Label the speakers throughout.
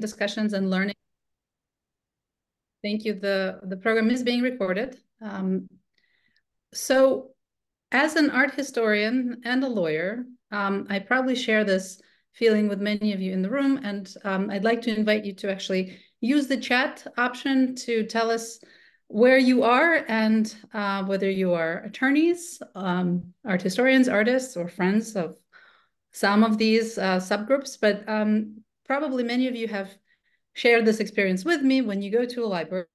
Speaker 1: discussions and learning. Thank you. The, the program is being recorded. Um, so as an art historian and a lawyer, um, I probably share this feeling with many of you in the room, and um, I'd like to invite you to actually use the chat option to tell us where you are and uh, whether you are attorneys, um, art historians, artists, or friends of some of these uh, subgroups. But um, probably many of you have shared this experience with me when you go to a library,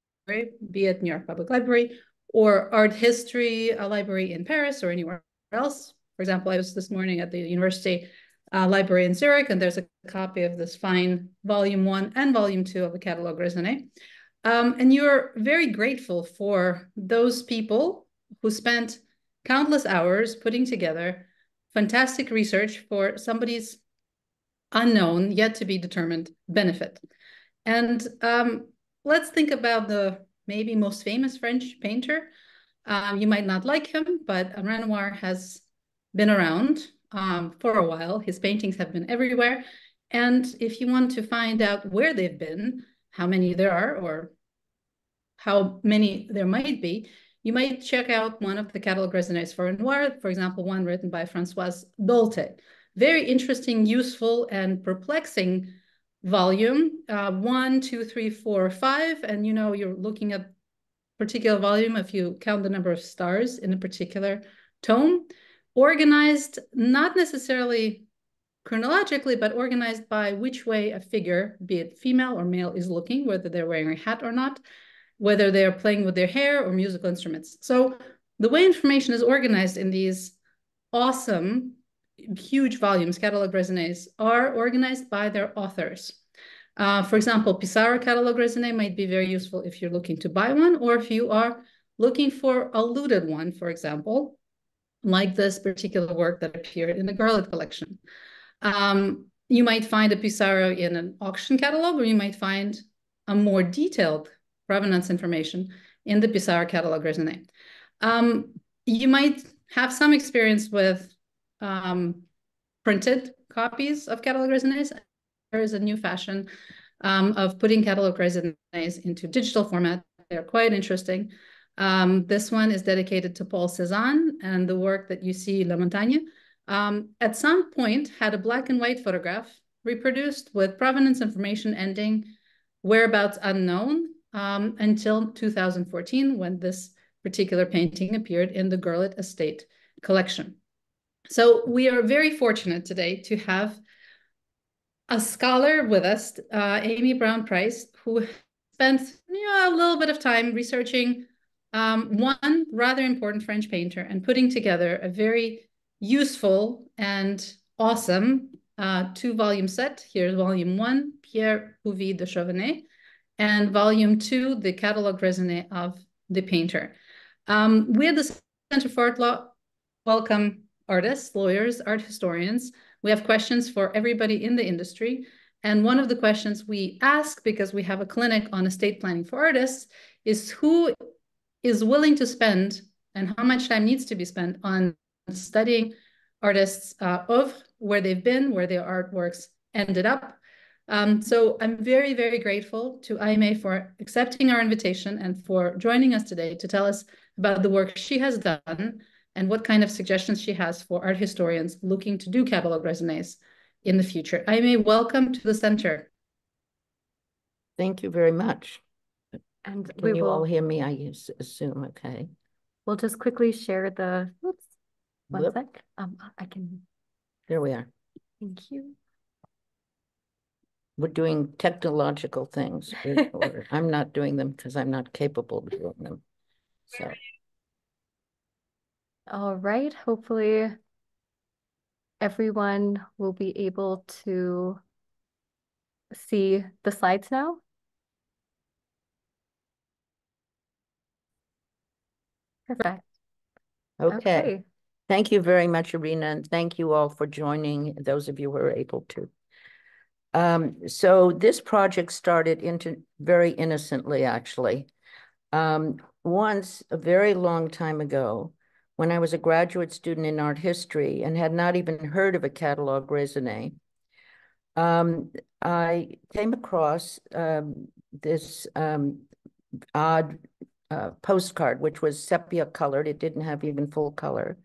Speaker 1: be it New York Public Library or art history a library in Paris or anywhere else. For example, I was this morning at the University uh, Library in Zurich, and there's a copy of this fine volume one and volume two of the Catalogue Raisonné. Um, and you're very grateful for those people who spent countless hours putting together fantastic research for somebody's unknown, yet to be determined benefit. And um, let's think about the maybe most famous French painter. Um, you might not like him, but Renoir has been around um, for a while. His paintings have been everywhere. And if you want to find out where they've been, how many there are, or how many there might be, you might check out one of the catalogue raisonnés for Renoir, for example, one written by François Daulte. Very interesting, useful, and perplexing volume, uh, one, two, three, four, five, and you know, you're looking at particular volume if you count the number of stars in a particular tome, organized not necessarily chronologically, but organized by which way a figure, be it female or male, is looking, whether they're wearing a hat or not, whether they're playing with their hair or musical instruments. So the way information is organized in these awesome huge volumes, catalog raisonnés, are organized by their authors. Uh, for example, Pissarro catalog raisonné might be very useful if you're looking to buy one or if you are looking for a looted one, for example, like this particular work that appeared in the Gurlitt collection. Um, you might find a Pissarro in an auction catalog, or you might find a more detailed provenance information in the Pissarro catalog raisonné. Um, you might have some experience with um, printed copies of catalog raisonnés. There is a new fashion um, of putting catalog raisonnés into digital format. They're quite interesting. Um, this one is dedicated to Paul Cézanne and the work that you see, La Montagne. Um, at some point had a black and white photograph reproduced with provenance information ending whereabouts unknown um, until 2014 when this particular painting appeared in the Gurlitt Estate collection. So we are very fortunate today to have a scholar with us, uh, Aimée Brown Price, who spent you know, a little bit of time researching um, one rather important French painter and putting together a very useful and awesome uh, two-volume set. Here's volume one, Pierre Puvis de Chavannes, and volume two, the Catalogue Raisonné of the painter. Um, we at the Center for Art Law welcome artists, lawyers, art historians. We have questions for everybody in the industry. And one of the questions we ask, because we have a clinic on estate planning for artists, is who is willing to spend and how much time needs to be spent on studying artists uh, of where they've been, where their artworks ended up. Um, so I'm very, very grateful to Aimée for accepting our invitation and for joining us today to tell us about the work she has done and what kind of suggestions she has for art historians looking to do catalog raisonnés in the future. Aimée welcome to the center.
Speaker 2: Thank you very much.
Speaker 3: And
Speaker 2: Can
Speaker 3: we
Speaker 2: you
Speaker 3: will,
Speaker 2: all hear me? I assume, okay.
Speaker 3: we'll just quickly share the, oops, one
Speaker 2: Whoop.
Speaker 3: sec. Um, I can,
Speaker 2: There we are.
Speaker 3: thank you.
Speaker 2: We're doing technological things. or- or I'm not doing them because I'm not capable of doing them. So,
Speaker 3: All right, hopefully everyone will be able to see the slides now. Perfect.
Speaker 2: okay. Thank you very much, Irina, and thank you all for joining, those of you who are able to. Um, so this project started into very innocently, actually. Um, once, a very long time ago, when I was a graduate student in art history and had not even heard of a catalog raisonné, um, I came across um, this um, odd uh, postcard, which was sepia colored. It didn't have even full color.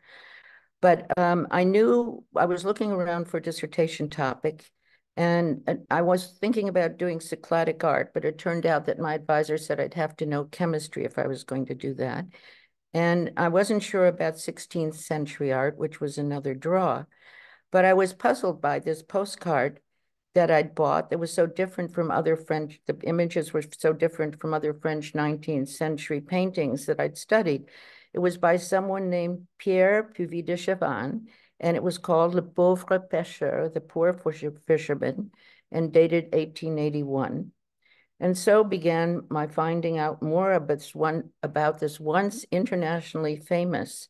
Speaker 2: But um, I knew I was looking around for a dissertation topic and I was thinking about doing cycladic art, but it turned out that my advisor said I'd have to know chemistry if I was going to do that. And I wasn't sure about 16th century art, which was another draw. But I was puzzled by this postcard that I'd bought that was so different from other French, the images were so different from other French 19th century paintings that I'd studied. It was by someone named Pierre Puvis de Chavannes, and it was called Le Pauvre Pêcheur, the poor fisherman, and dated 1881. And so began my finding out more about this, one, about this once internationally famous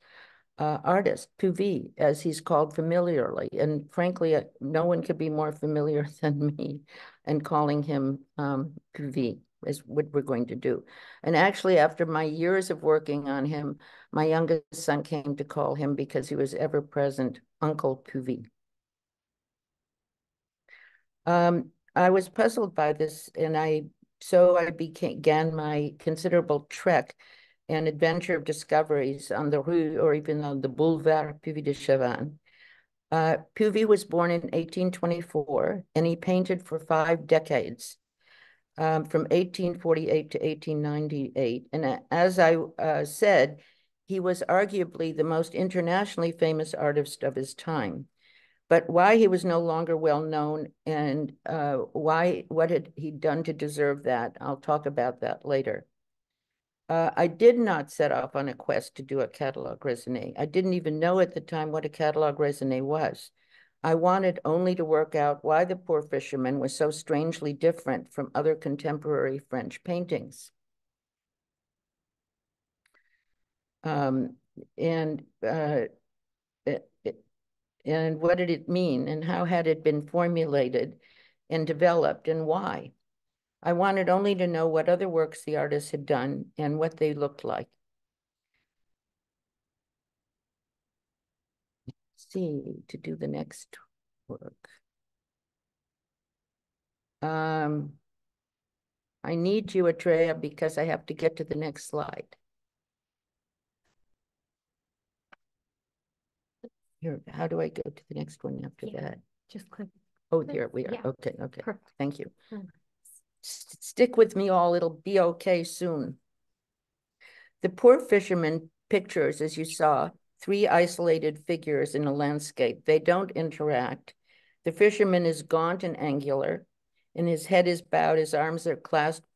Speaker 2: uh, artist, Puvis, as he's called familiarly. And frankly, uh, no one could be more familiar than me and calling him um, Puvis is what we're going to do. And actually, after my years of working on him, my youngest son came to call him because he was ever present, Uncle Puvis. Um, I was puzzled by this, and I so I began my considerable trek and adventure of discoveries on the rue or even on the boulevard Puvis de Chavannes. Uh, Puvis was born in 1824 and he painted for five decades, um, from 1848 to 1898. And as I uh, said, he was arguably the most internationally famous artist of his time. But why he was no longer well known and uh, why what had he done to deserve that, I'll talk about that later. Uh, I did not set off on a quest to do a catalogue raisonné. I didn't even know at the time what a catalogue raisonné was. I wanted only to work out why the poor fisherman was so strangely different from other contemporary French paintings. Um, and uh, and what did it mean and how had it been formulated and developed and why? I wanted only to know what other works the artist had done and what they looked like. Let's see, to do the next work. Um, I need you, Atreya, because I have to get to the next slide. Here, how do I go to the next one after yeah, that?
Speaker 3: Just click.
Speaker 2: Oh, there we are. Yeah. Okay, okay. Perfect. Thank you. Mm stick with me all, it'll be okay soon. The poor fisherman pictures, as you saw, three isolated figures in a landscape. They don't interact. The fisherman is gaunt and angular, and his head is bowed, his arms are clasped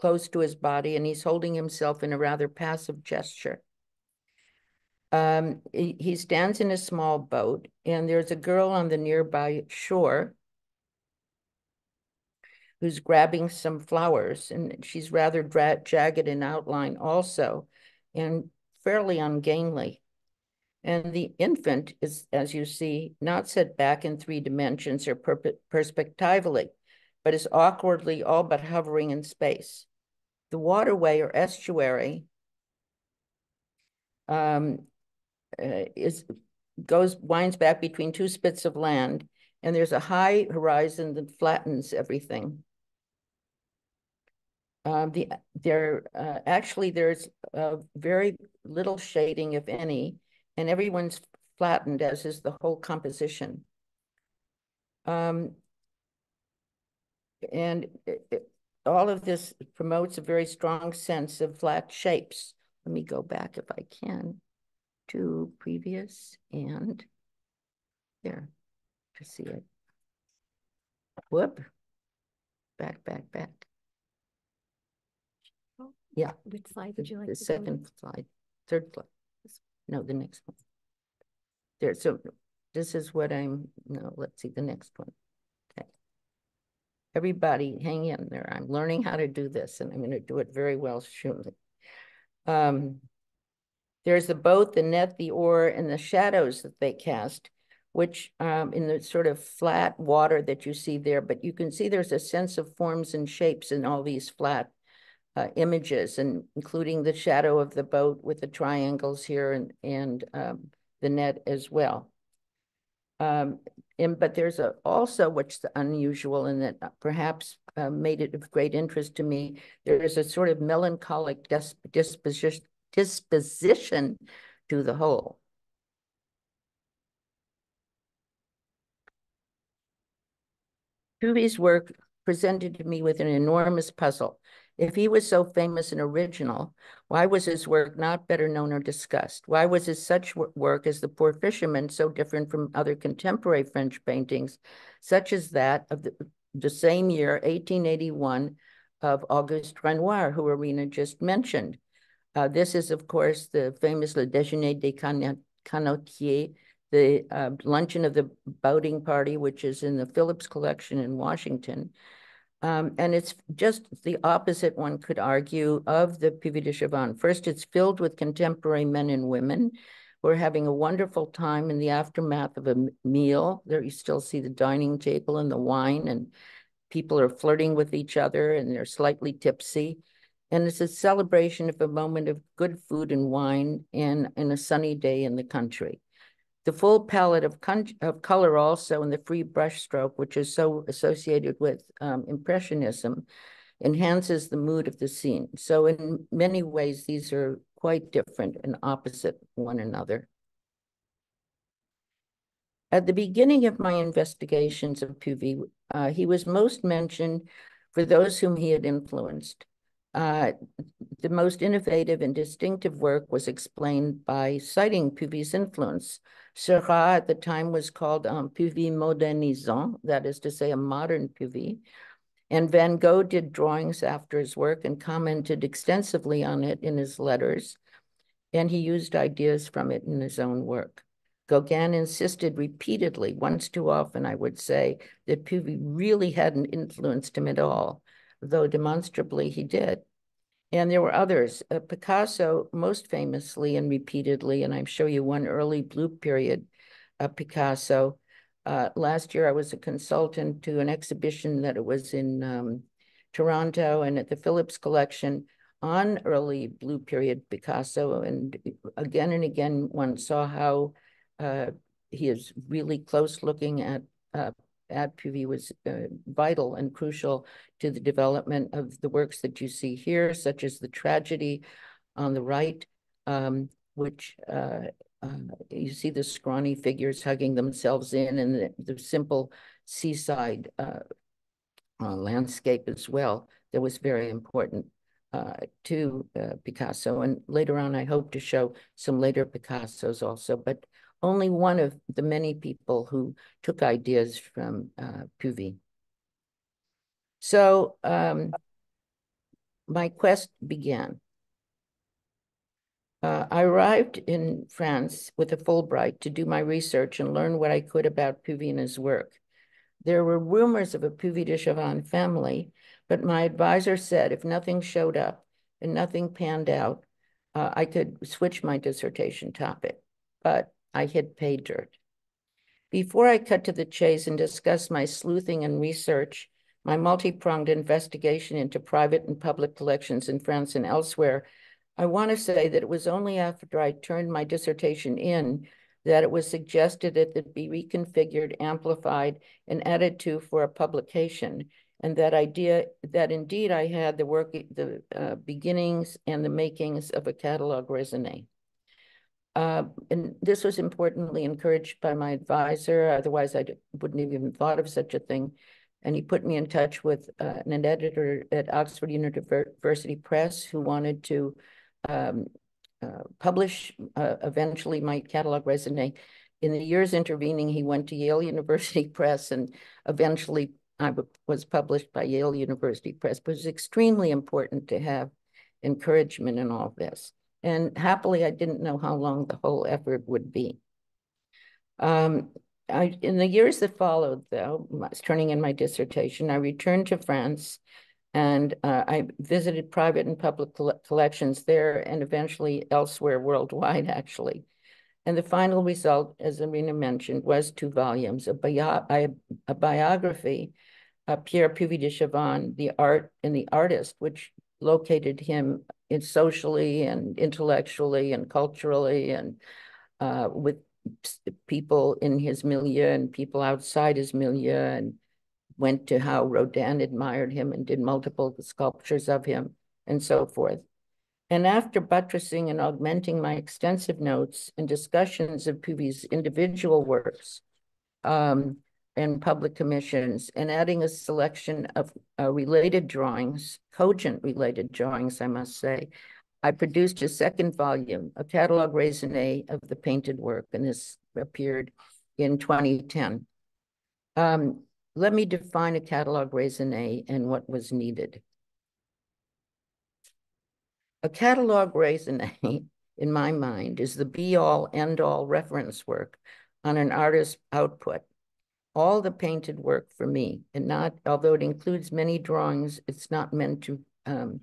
Speaker 2: close to his body, and he's holding himself in a rather passive gesture. Um, he, he stands in a small boat, and there's a girl on the nearby shore who's grabbing some flowers, and she's rather jagged in outline also, and fairly ungainly. And the infant is, as you see, not set back in three dimensions or per perspectively, but is awkwardly all but hovering in space. The waterway or estuary um, uh, is goes winds back between two spits of land, and there's a high horizon that flattens everything. Um, the there uh, actually there's uh, very little shading, if any, and everyone's flattened, as is the whole composition. Um, and it, it, all of this promotes a very strong sense of flat shapes. Let me go back if I can to previous and there to see it. Whoop, back, back, back. Yeah.
Speaker 3: Which slide would you like?
Speaker 2: The second slide, third slide. No, the next one. There, so this is what I'm, no, let's see the next one. Okay. Everybody hang in there. I'm learning how to do this and I'm going to do it very well soon. Um, there's the boat, the net, the oar, and the shadows that they cast, which um, in the sort of flat water that you see there, but you can see there's a sense of forms and shapes in all these flat uh, images, and including the shadow of the boat with the triangles here and, and um, the net as well. Um, and, but there's a, also what's unusual and that perhaps uh, made it of great interest to me. There is a sort of melancholic disposition, disposition to the whole. Puvis' work presented to me with an enormous puzzle. If he was so famous and original, why was his work not better known or discussed? Why was his such work as The Poor Fisherman so different from other contemporary French paintings, such as that of the, the same year, 1881, of Auguste Renoir, who Irina just mentioned? Uh, this is, of course, the famous Le Déjeuner des Canotiers, the uh, luncheon of the boating party, which is in the Phillips collection in Washington. Um, and it's just the opposite, one could argue, of the Puvis de Chavannes. First, it's filled with contemporary men and women who are having a wonderful time in the aftermath of a meal. There you still see the dining table and the wine, and people are flirting with each other and they're slightly tipsy. And it's a celebration of a moment of good food and wine and, and a sunny day in the country. The full palette of, of color also in the free brushstroke, which is so associated with um, Impressionism, enhances the mood of the scene. So in many ways, these are quite different and opposite one another. At the beginning of my investigations of Puvis, uh, he was most mentioned for those whom he had influenced. Uh, the most innovative and distinctive work was explained by citing Puvis' influence. Seurat at the time was called um, Puvis modernisant, that is to say, a modern Puvis. And Van Gogh did drawings after his work and commented extensively on it in his letters. And he used ideas from it in his own work. Gauguin insisted repeatedly, once too often, I would say, that Puvis really hadn't influenced him at all though demonstrably he did. And there were others. Uh, Picasso, most famously and repeatedly, and I'm show you one early blue period uh, Picasso. Uh, last year, I was a consultant to an exhibition that it was in um, Toronto and at the Phillips Collection on early blue period Picasso. And again and again, one saw how uh, he is really close looking at uh, Ad was uh, vital and crucial to the development of the works that you see here, such as the tragedy on the right, um, which uh, uh, you see the scrawny figures hugging themselves in and the, the simple seaside uh, uh, landscape as well that was very important uh, to Picasso. And later on, I hope to show some later Picassos also, but only one of the many people who took ideas from uh, Puvis. So um, my quest began. Uh, I arrived in France with a Fulbright to do my research and learn what I could about Puvis and his work. There were rumors of a Puvis de Chavannes family, but my advisor said if nothing showed up and nothing panned out, uh, I could switch my dissertation topic. But I hit pay dirt. Before I cut to the chase and discuss my sleuthing and research, my multi-pronged investigation into private and public collections in France and elsewhere, I want to say that it was only after I turned my dissertation in that it was suggested that it be reconfigured, amplified, and added to for a publication. And that idea, that indeed I had the work, the uh, beginnings and the makings of a catalog raisonné. Uh, and this was importantly encouraged by my advisor. Otherwise, I wouldn't have even thought of such a thing. And he put me in touch with uh, an editor at Oxford University Press who wanted to um, uh, publish uh, eventually my catalog resume. In the years intervening, he went to Yale University Press and eventually I was published by Yale University Press. But it was extremely important to have encouragement in all this. And happily, I didn't know how long the whole effort would be. Um, I, in the years that followed, though, I was turning in my dissertation, I returned to France and uh, I visited private and public collections there and eventually elsewhere worldwide, actually. And the final result, as Irina mentioned, was two volumes, a, bio a biography of Pierre Puvis de Chavannes, the art and the artist, which located him in socially and intellectually and culturally and uh, with people in his milieu and people outside his milieu and went to how Rodin admired him and did multiple sculptures of him and so forth. And after buttressing and augmenting my extensive notes and discussions of Puvis' individual works um, and public commissions, and adding a selection of uh, related drawings, cogent related drawings, I must say, I produced a second volume, a catalog raisonné of the painted work, and this appeared in 2010. Um, let me define a catalog raisonné and what was needed. A catalog raisonné, in my mind, is the be-all, end-all reference work on an artist's output. All the painted work for me, and not, although it includes many drawings, it's not meant to um,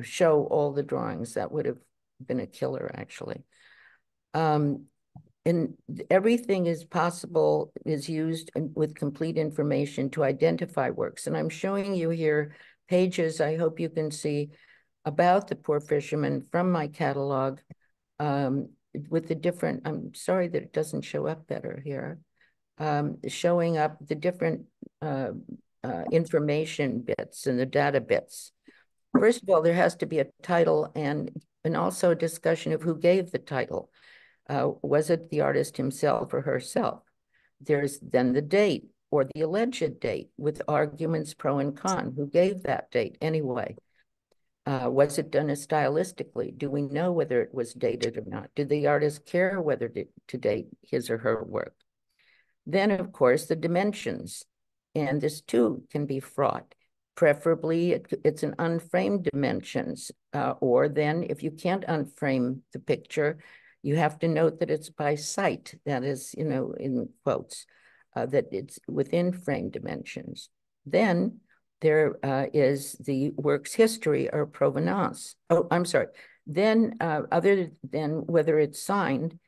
Speaker 2: show all the drawings. That would have been a killer, actually. Um, and everything is possible, is used with complete information to identify works. And I'm showing you here pages, I hope you can see, about the poor fisherman from my catalog um, with the different, I'm sorry that it doesn't show up better here, um, showing up the different uh, uh, information bits and the data bits. First of all, there has to be a title and, and also a discussion of who gave the title. Uh, was it the artist himself or herself? There's then the date or the alleged date with arguments pro and con. Who gave that date anyway? Uh, was it done stylistically? Do we know whether it was dated or not? Did the artist care whether to, to date his or her work? Then, of course, the dimensions. And this too can be fraught. Preferably, it, it's an unframed dimensions. Uh, or then, if you can't unframe the picture, you have to note that it's by sight, that is, you know, in quotes, uh, that it's within frame dimensions. Then there uh, is the work's history or provenance. Oh, I'm sorry. Then uh, other than whether it's signed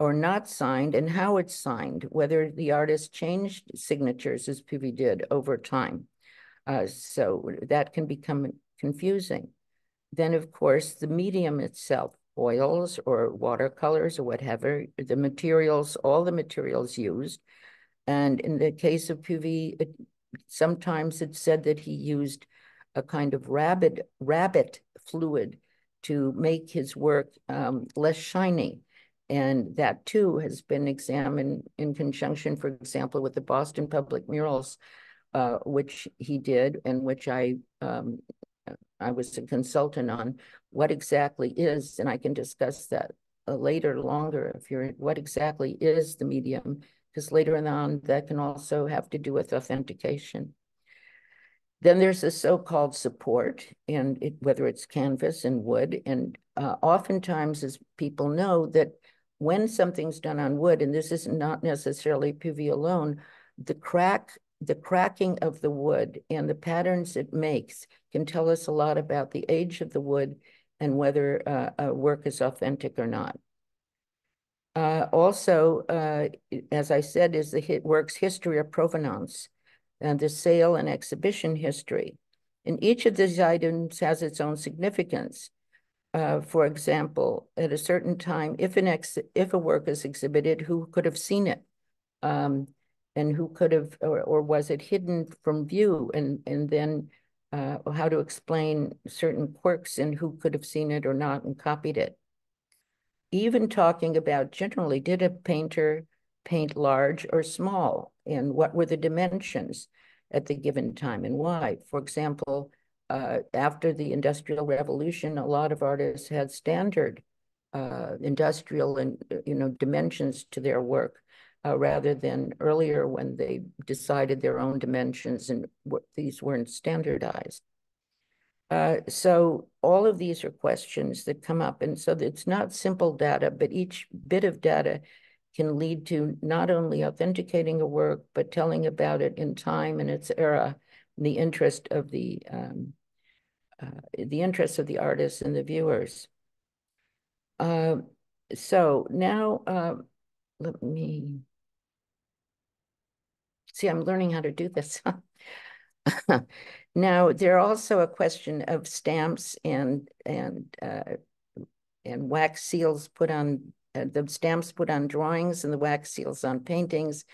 Speaker 2: or not signed and how it's signed, whether the artist changed signatures as Puvis did over time. Uh, so that can become confusing. Then, of course, the medium itself oils or watercolors or whatever, the materials, all the materials used. And in the case of Puvis, it, sometimes it's said that he used a kind of rabbit, rabbit fluid to make his work um, less shiny. And that too has been examined in conjunction, for example, with the Boston Public Murals, uh, which he did and which I um, I was a consultant on what exactly is, and I can discuss that uh, later longer if you're, what exactly is the medium, because later on that can also have to do with authentication. Then there's the so-called support, and it, whether it's canvas and wood, and uh, oftentimes as people know that when something's done on wood, and this is not necessarily Puvis alone, the crack the cracking of the wood and the patterns it makes can tell us a lot about the age of the wood and whether uh, a work is authentic or not. Uh, also, uh, as I said, is the hit work's history of provenance and the sale and exhibition history. And each of these items has its own significance. Uh, for example, at a certain time, if an ex if a work is exhibited, who could have seen it? Um, and who could have, or, or was it hidden from view? And, and then uh, how to explain certain quirks and who could have seen it or not and copied it. Even talking about generally, did a painter paint large or small? And what were the dimensions at the given time and why? For example, uh, after the Industrial Revolution, a lot of artists had standard uh, industrial and you know dimensions to their work uh, rather than earlier when they decided their own dimensions and these weren't standardized. Uh, so all of these are questions that come up. And so it's not simple data, but each bit of data can lead to not only authenticating a work, but telling about it in time and its era, in the interest of the um, uh, the interests of the artists and the viewers. Uh, so now uh, let me See, I'm learning how to do this. now, there are also a question of stamps and and uh, and wax seals put on uh, the stamps put on drawings and the wax seals on paintings,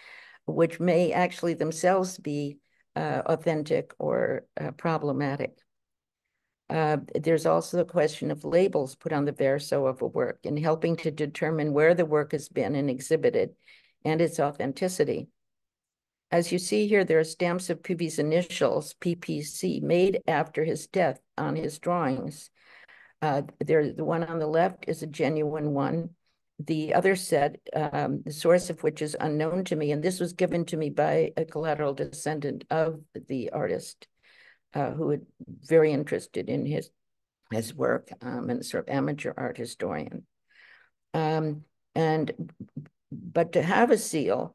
Speaker 2: which may actually themselves be authentic or problematic. Uh, there's also the question of labels put on the verso of a work in helping to determine where the work has been and exhibited and its authenticity. As you see here, there are stamps of Puvis' initials, PPC, made after his death on his drawings. Uh, there, the one on the left is a genuine one. The other set, um, the source of which is unknown to me, and this was given to me by a collateral descendant of the artist uh, who was very interested in his his work um, and sort of amateur art historian. Um, and but to have a seal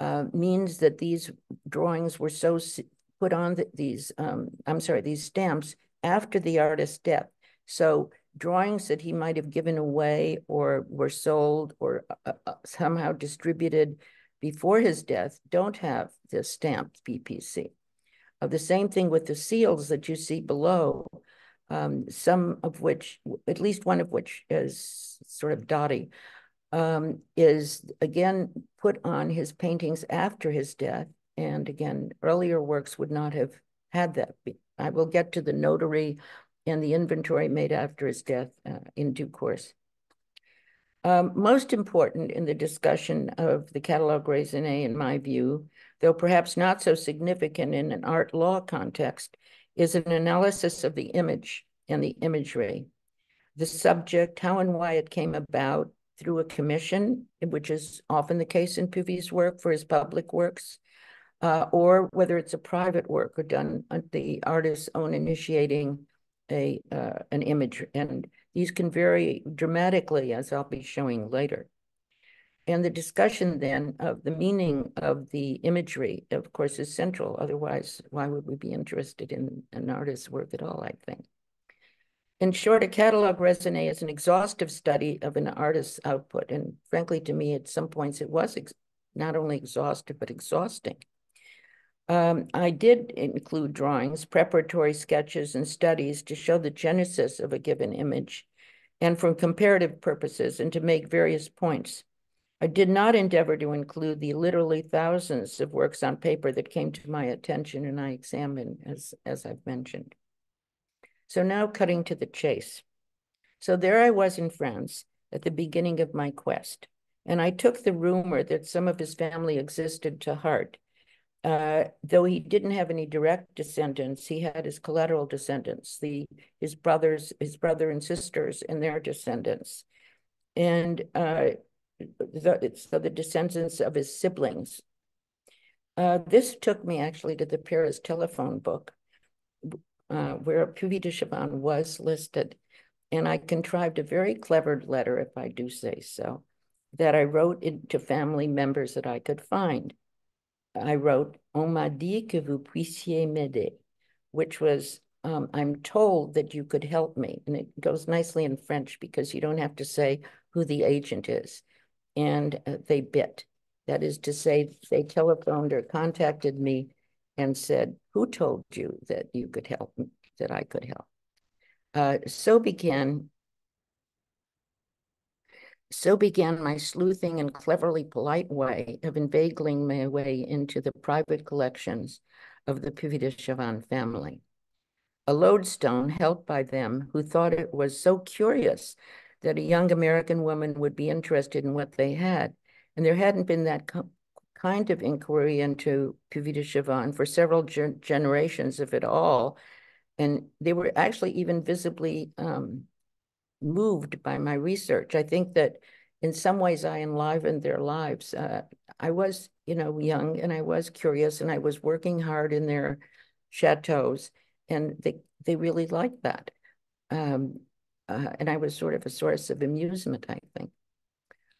Speaker 2: uh, means that these drawings were so put on the, these um, I'm sorry these stamps after the artist's death. So drawings that he might have given away or were sold or uh, uh somehow distributed before his death don't have the stamp PPC. Uh, the same thing with the seals that you see below, um, some of which, at least one of which is sort of dotty, um, is again put on his paintings after his death. And again, earlier works would not have had that. I will get to the notary and the inventory made after his death uh, in due course. Um, most important in the discussion of the catalogue raisonné, in my view, though perhaps not so significant in an art law context, is an analysis of the image and the imagery, the subject, how and why it came about through a commission, which is often the case in Puvis' work for his public works, uh, or whether it's a private work or done the artist's own initiating a uh, an image. And these can vary dramatically, as I'll be showing later. And the discussion then of the meaning of the imagery, of course, is central. Otherwise, why would we be interested in an artist's work at all, I think. In short, a catalogue raisonné is an exhaustive study of an artist's output. And frankly, to me, at some points, it was not only exhaustive, but exhausting. Um, I did include drawings, preparatory sketches, and studies to show the genesis of a given image and from comparative purposes and to make various points. I did not endeavor to include the literally thousands of works on paper that came to my attention and I examined, as, as I've mentioned. So now cutting to the chase. So there I was in France at the beginning of my quest, and I took the rumor that some of his family existed to heart. Uh, though he didn't have any direct descendants, he had his collateral descendants, the his brothers, his brother and sisters, and their descendants. And uh, the, so the descendants of his siblings. Uh, this took me actually to the Paris telephone book, uh, where Puvis de Chavannes was listed. And I contrived a very clever letter, if I do say so, that I wrote to family members that I could find. I wrote, On m'a dit que vous puissiez m'aider, which was, um, I'm told that you could help me. And it goes nicely in French because you don't have to say who the agent is and uh, they bit. That is to say, they telephoned or contacted me and said, who told you that you could help, me, that I could help? Uh, so began so began my sleuthing and cleverly polite way of inveigling my way into the private collections of the Puvis de family. A lodestone held by them who thought it was so curious that a young American woman would be interested in what they had. And there hadn't been that kind of inquiry into Puvis de for several ge generations, if at all. And they were actually even visibly um, moved by my research. I think that in some ways I enlivened their lives. Uh, I was, you know, young and I was curious and I was working hard in their chateaus and they, they really liked that. Um, uh, and I was sort of a source of amusement, I think.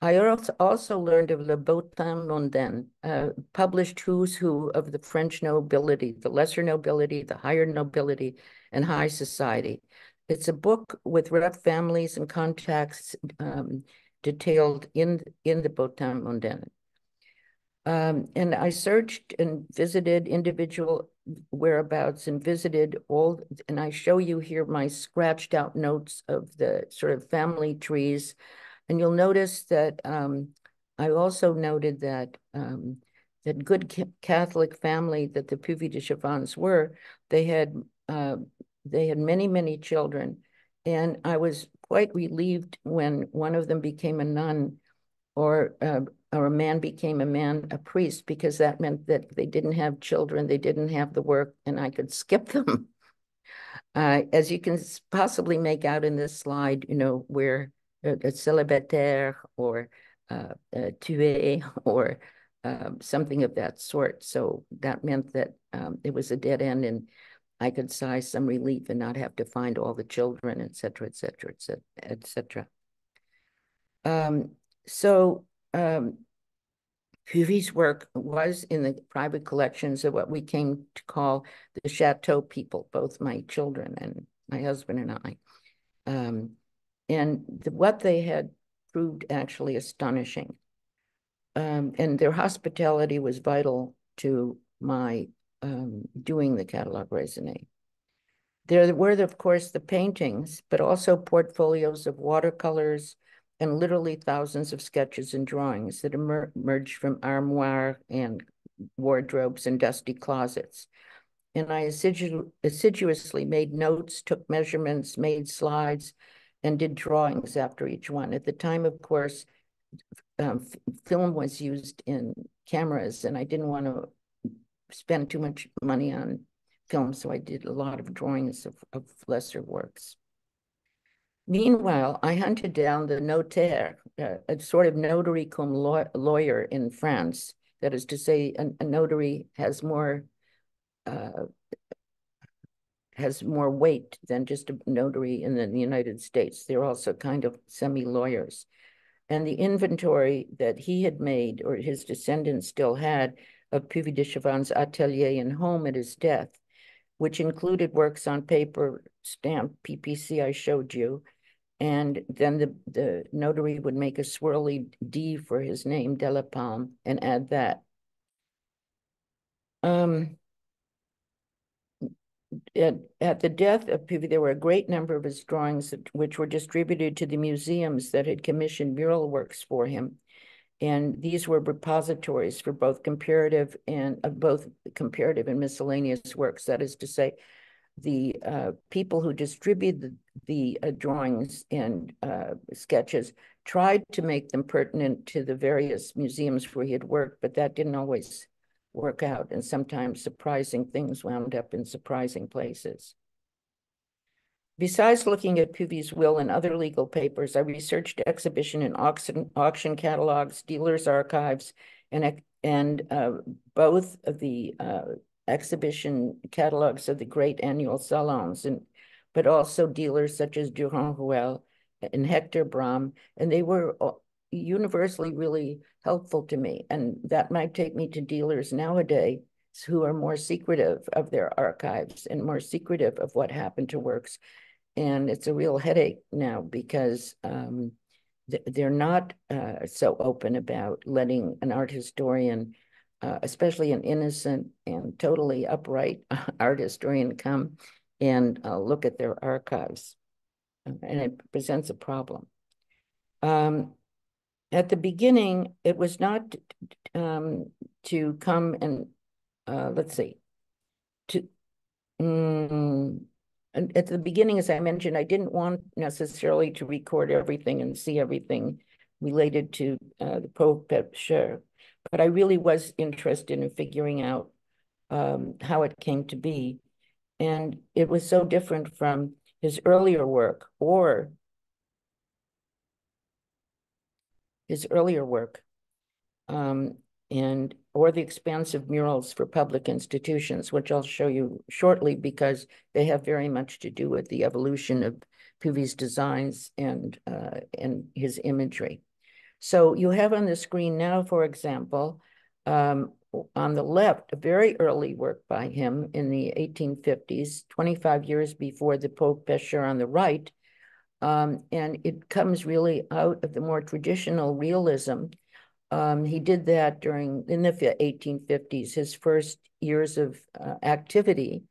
Speaker 2: I also, learned of Le Bottin Mondain, uh, published who's who of the French nobility, the lesser nobility, the higher nobility, and high society. It's a book with rough families and contacts um, detailed in, in the Bottin Mondain. Um, and I searched and visited individual whereabouts and visited all, and I show you here my scratched out notes of the sort of family trees And you'll notice that um, I also noted that um, that good Catholic family that the Puvis de Chavannes were, they had uh, they had many, many children. And I was quite relieved when one of them became a nun or uh, or a man became a man, a priest, because that meant that they didn't have children, they didn't have the work, and I could skip them. Uh, as you can possibly make out in this slide, you know, where a, a célibataire or uh, uh, tué or um, something of that sort. So that meant that um, it was a dead end and I could sigh some relief and not have to find all the children, et cetera, et cetera, et cetera, et cetera. Um, so um, Puvis' work was in the private collections of what we came to call the chateau people, both my children and my husband and I. Um, and the, what they had proved actually astonishing. Um, and their hospitality was vital to my um, doing the catalog raisonné. There were, of course, the paintings, but also portfolios of watercolors and literally thousands of sketches and drawings that emer emerged from armoire and wardrobes and dusty closets. And I assidu assiduously made notes, took measurements, made slides, and did drawings after each one. At the time, of course, um, film was used in cameras, and I didn't want to spend too much money on film, so I did a lot of drawings of, of lesser works. Meanwhile, I hunted down the notaire, uh, a sort of notary cum law lawyer in France. That is to say, a, a notary has more uh, has more weight than just a notary in the, in the United States. They're also kind of semi-lawyers. And the inventory that he had made, or his descendants still had, of Puvis de Chavannes' atelier and home at his death, which included works on paper, stamp, PPC I showed you, and then the, the notary would make a swirly D for his name, Delapalme, and add that. Um, at, at the death of Puvis, there were a great number of his drawings that, which were distributed to the museums that had commissioned mural works for him. And these were repositories for both comparative and uh, both comparative and miscellaneous works. That is to say, the uh, people who distributed the, the uh, drawings and uh, sketches tried to make them pertinent to the various museums where he had worked, but that didn't always work out. And sometimes surprising things wound up in surprising places. Besides looking at Puvis' will and other legal papers, I researched exhibition and auction, auction catalogs, dealers' archives, and, and uh, both of the uh, exhibition catalogs of the great annual salons, and, but also dealers such as Durand-Ruel and Hector Brame, and they were universally really helpful to me. And that might take me to dealers nowadays who are more secretive of their archives and more secretive of what happened to works and it's a real headache now because um, th they're not uh, so open about letting an art historian, uh, especially an innocent and totally upright art historian, come and uh, look at their archives, and it presents a problem. Um, at the beginning, it was not um, to come and uh, let's see, to mm, and at the beginning, as I mentioned, I didn't want necessarily to record everything and see everything related to uh, the Pauvre Pêcheur, but I really was interested in figuring out um, how it came to be. And it was so different from his earlier work or his earlier work. Um, and or the expansive murals for public institutions, which I'll show you shortly because they have very much to do with the evolution of Puvis' designs and, uh, and his imagery. So you have on the screen now, for example, um, on the left, a very early work by him in the 1850s, 25 years before the Pauvre Pêcheur on the right. Um, and it comes really out of the more traditional realism um, he did that during, in the 1850s, his first years of uh, activity.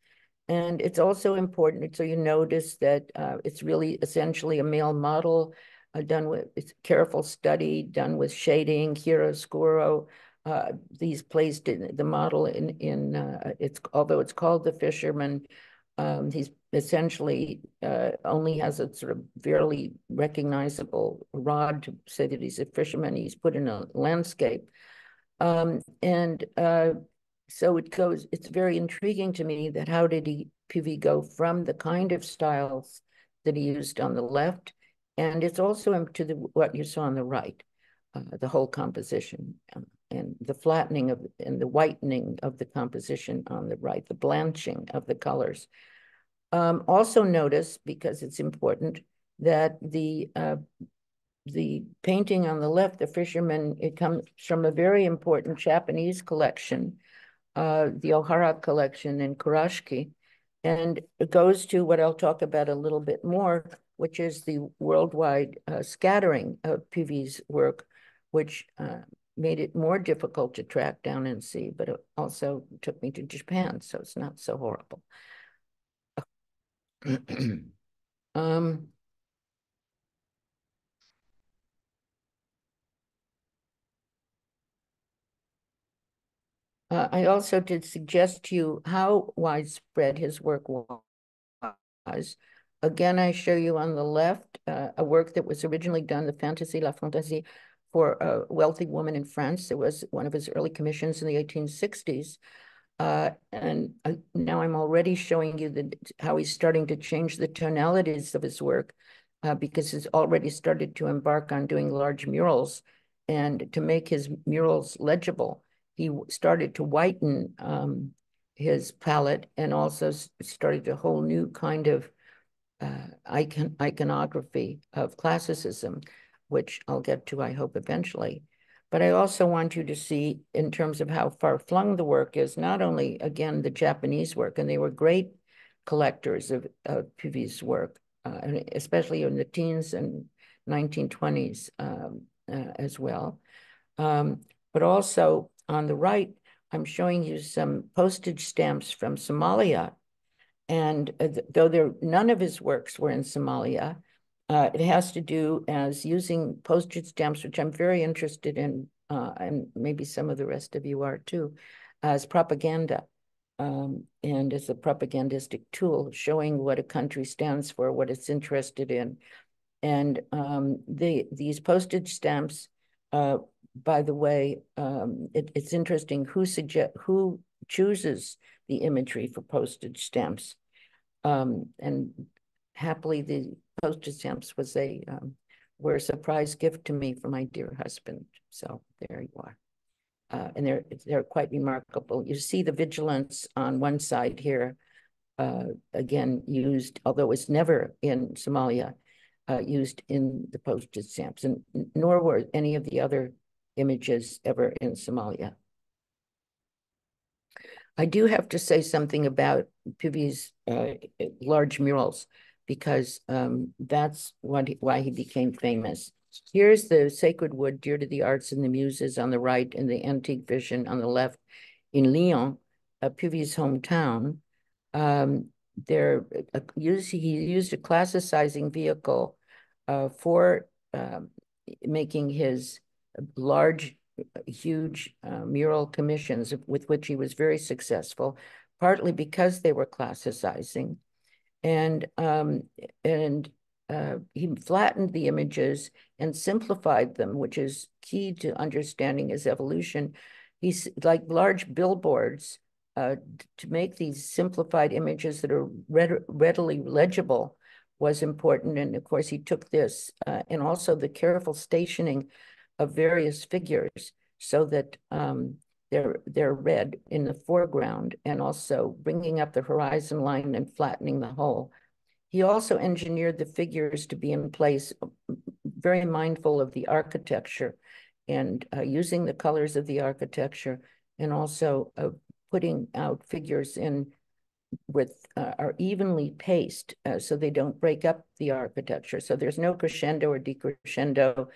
Speaker 2: And it's also important, so you notice that uh, it's really essentially a male model uh, done with careful study, done with shading, chiaroscuro. Uh, these placed in the model in in uh, it's although it's called the fisherman, um, he's essentially uh, only has a sort of barely recognizable rod to say that he's a fisherman. He's put in a landscape, um, and uh, so it goes. It's very intriguing to me that how did he Puvis go from the kind of styles that he used on the left, and it's also to the what you saw on the right, uh, the whole composition um, and the flattening of and the whitening of the composition on the right, the blanching of the colors. Um, also notice, because it's important, that the uh, the painting on the left, the fisherman, it comes from a very important Japanese collection, uh, the Ohara collection in Kurashiki. And it goes to what I'll talk about a little bit more, which is the worldwide uh, scattering of Puvis' work, which uh, made it more difficult to track down and see, but it also took me to Japan, so it's not so horrible. um, uh, I also did suggest to you how widespread his work was. Again, I show you on the left uh, a work that was originally done, the Fantasy La Fantaisie, for a wealthy woman in France. It was one of his early commissions in the 1860s. Uh, and uh, now I'm already showing you the, how he's starting to change the tonalities of his work uh, because he's already started to embark on doing large murals. And to make his murals legible, he started to whiten um, his palette and also started a whole new kind of uh, icon iconography of classicism, which I'll get to, I hope, eventually. But I also want you to see in terms of how far flung the work is, not only, again, the Japanese work, and they were great collectors of, of work, uh, especially in the teens and 1920s um, uh, as well. Um, but also on the right, I'm showing you some postage stamps from Somalia. And uh, though there, none of his works were in Somalia, uh, it has to do as using postage stamps, which I'm very interested in, uh, and maybe some of the rest of you are too, as propaganda. Um, and as a propagandistic tool, showing what a country stands for, what it's interested in. And um, the these postage stamps, uh, by the way, um, it, it's interesting who suggest who chooses the imagery for postage stamps. Um, and happily, the postage stamps was a um, were a surprise gift to me from my dear husband. So there you are. Uh, and they're they're quite remarkable. You see the vigilance on one side here, uh, again used, although it's never in Somalia, uh, used in the postage stamps, and nor were any of the other images ever in Somalia. I do have to say something about Puvis' uh, large murals because um, that's what he, why he became famous. Here's the sacred wood dear to the arts and the muses on the right and the antique vision on the left in Lyon, uh, Puvis' hometown. Um, there, uh, he used a classicizing vehicle uh, for um, making his large, huge uh, mural commissions with which he was very successful, partly because they were classicizing, and um, and uh, he flattened the images and simplified them, which is key to understanding his evolution. He's like large billboards uh, to make these simplified images that are readily legible was important. And of course, he took this uh, and also the careful stationing of various figures so that um, they're, they're red in the foreground and also bringing up the horizon line and flattening the whole. He also engineered the figures to be in place, very mindful of the architecture and uh, using the colors of the architecture and also uh, putting out figures in with uh, are evenly paced uh, so they don't break up the architecture. So there's no crescendo or decrescendo.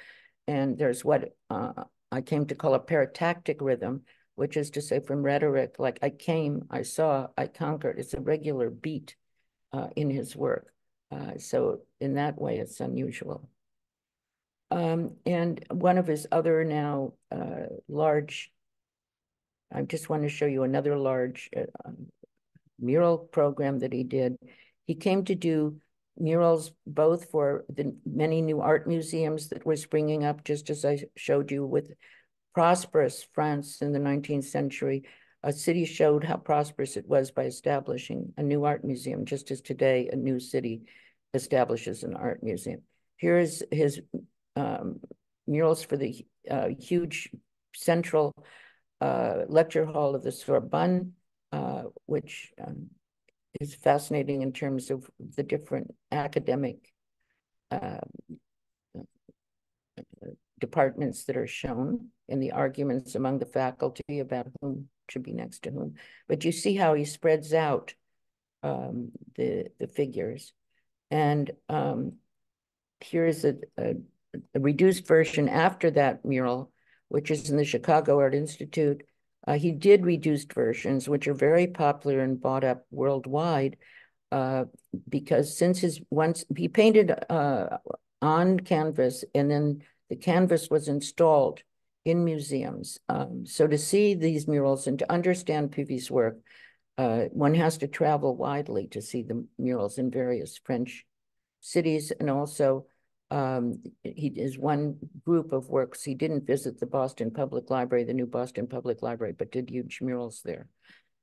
Speaker 2: And there's what uh, I came to call a paratactic rhythm, which is to say from rhetoric, like I came, I saw, I conquered. It's a regular beat uh, in his work. Uh, so in that way, it's unusual. Um, and one of his other now uh, large, I just want to show you another large uh, um, mural program that he did. He came to do murals both for the many new art museums that were springing up, just as I showed you with prosperous France in the 19th century. A city showed how prosperous it was by establishing a new art museum, just as today a new city establishes an art museum. Here is his um, murals for the uh, huge central uh, lecture hall of the Sorbonne, uh, which um, is fascinating in terms of the different academic uh, departments that are shown in the arguments among the faculty about whom should be next to whom. But you see how he spreads out um, the, the figures. And um, here's a, a, a, reduced version after that mural, which is in the Chicago Art Institute. Uh, he did reduced versions, which are very popular and bought up worldwide, uh, because since his once he painted uh, on canvas and then the canvas was installed in museums. Um, so to see these murals and to understand Puvis' work, uh, one has to travel widely to see the murals in various French cities and also um, he is one group of works. He didn't visit the Boston Public Library, the new Boston Public Library, but did huge murals there.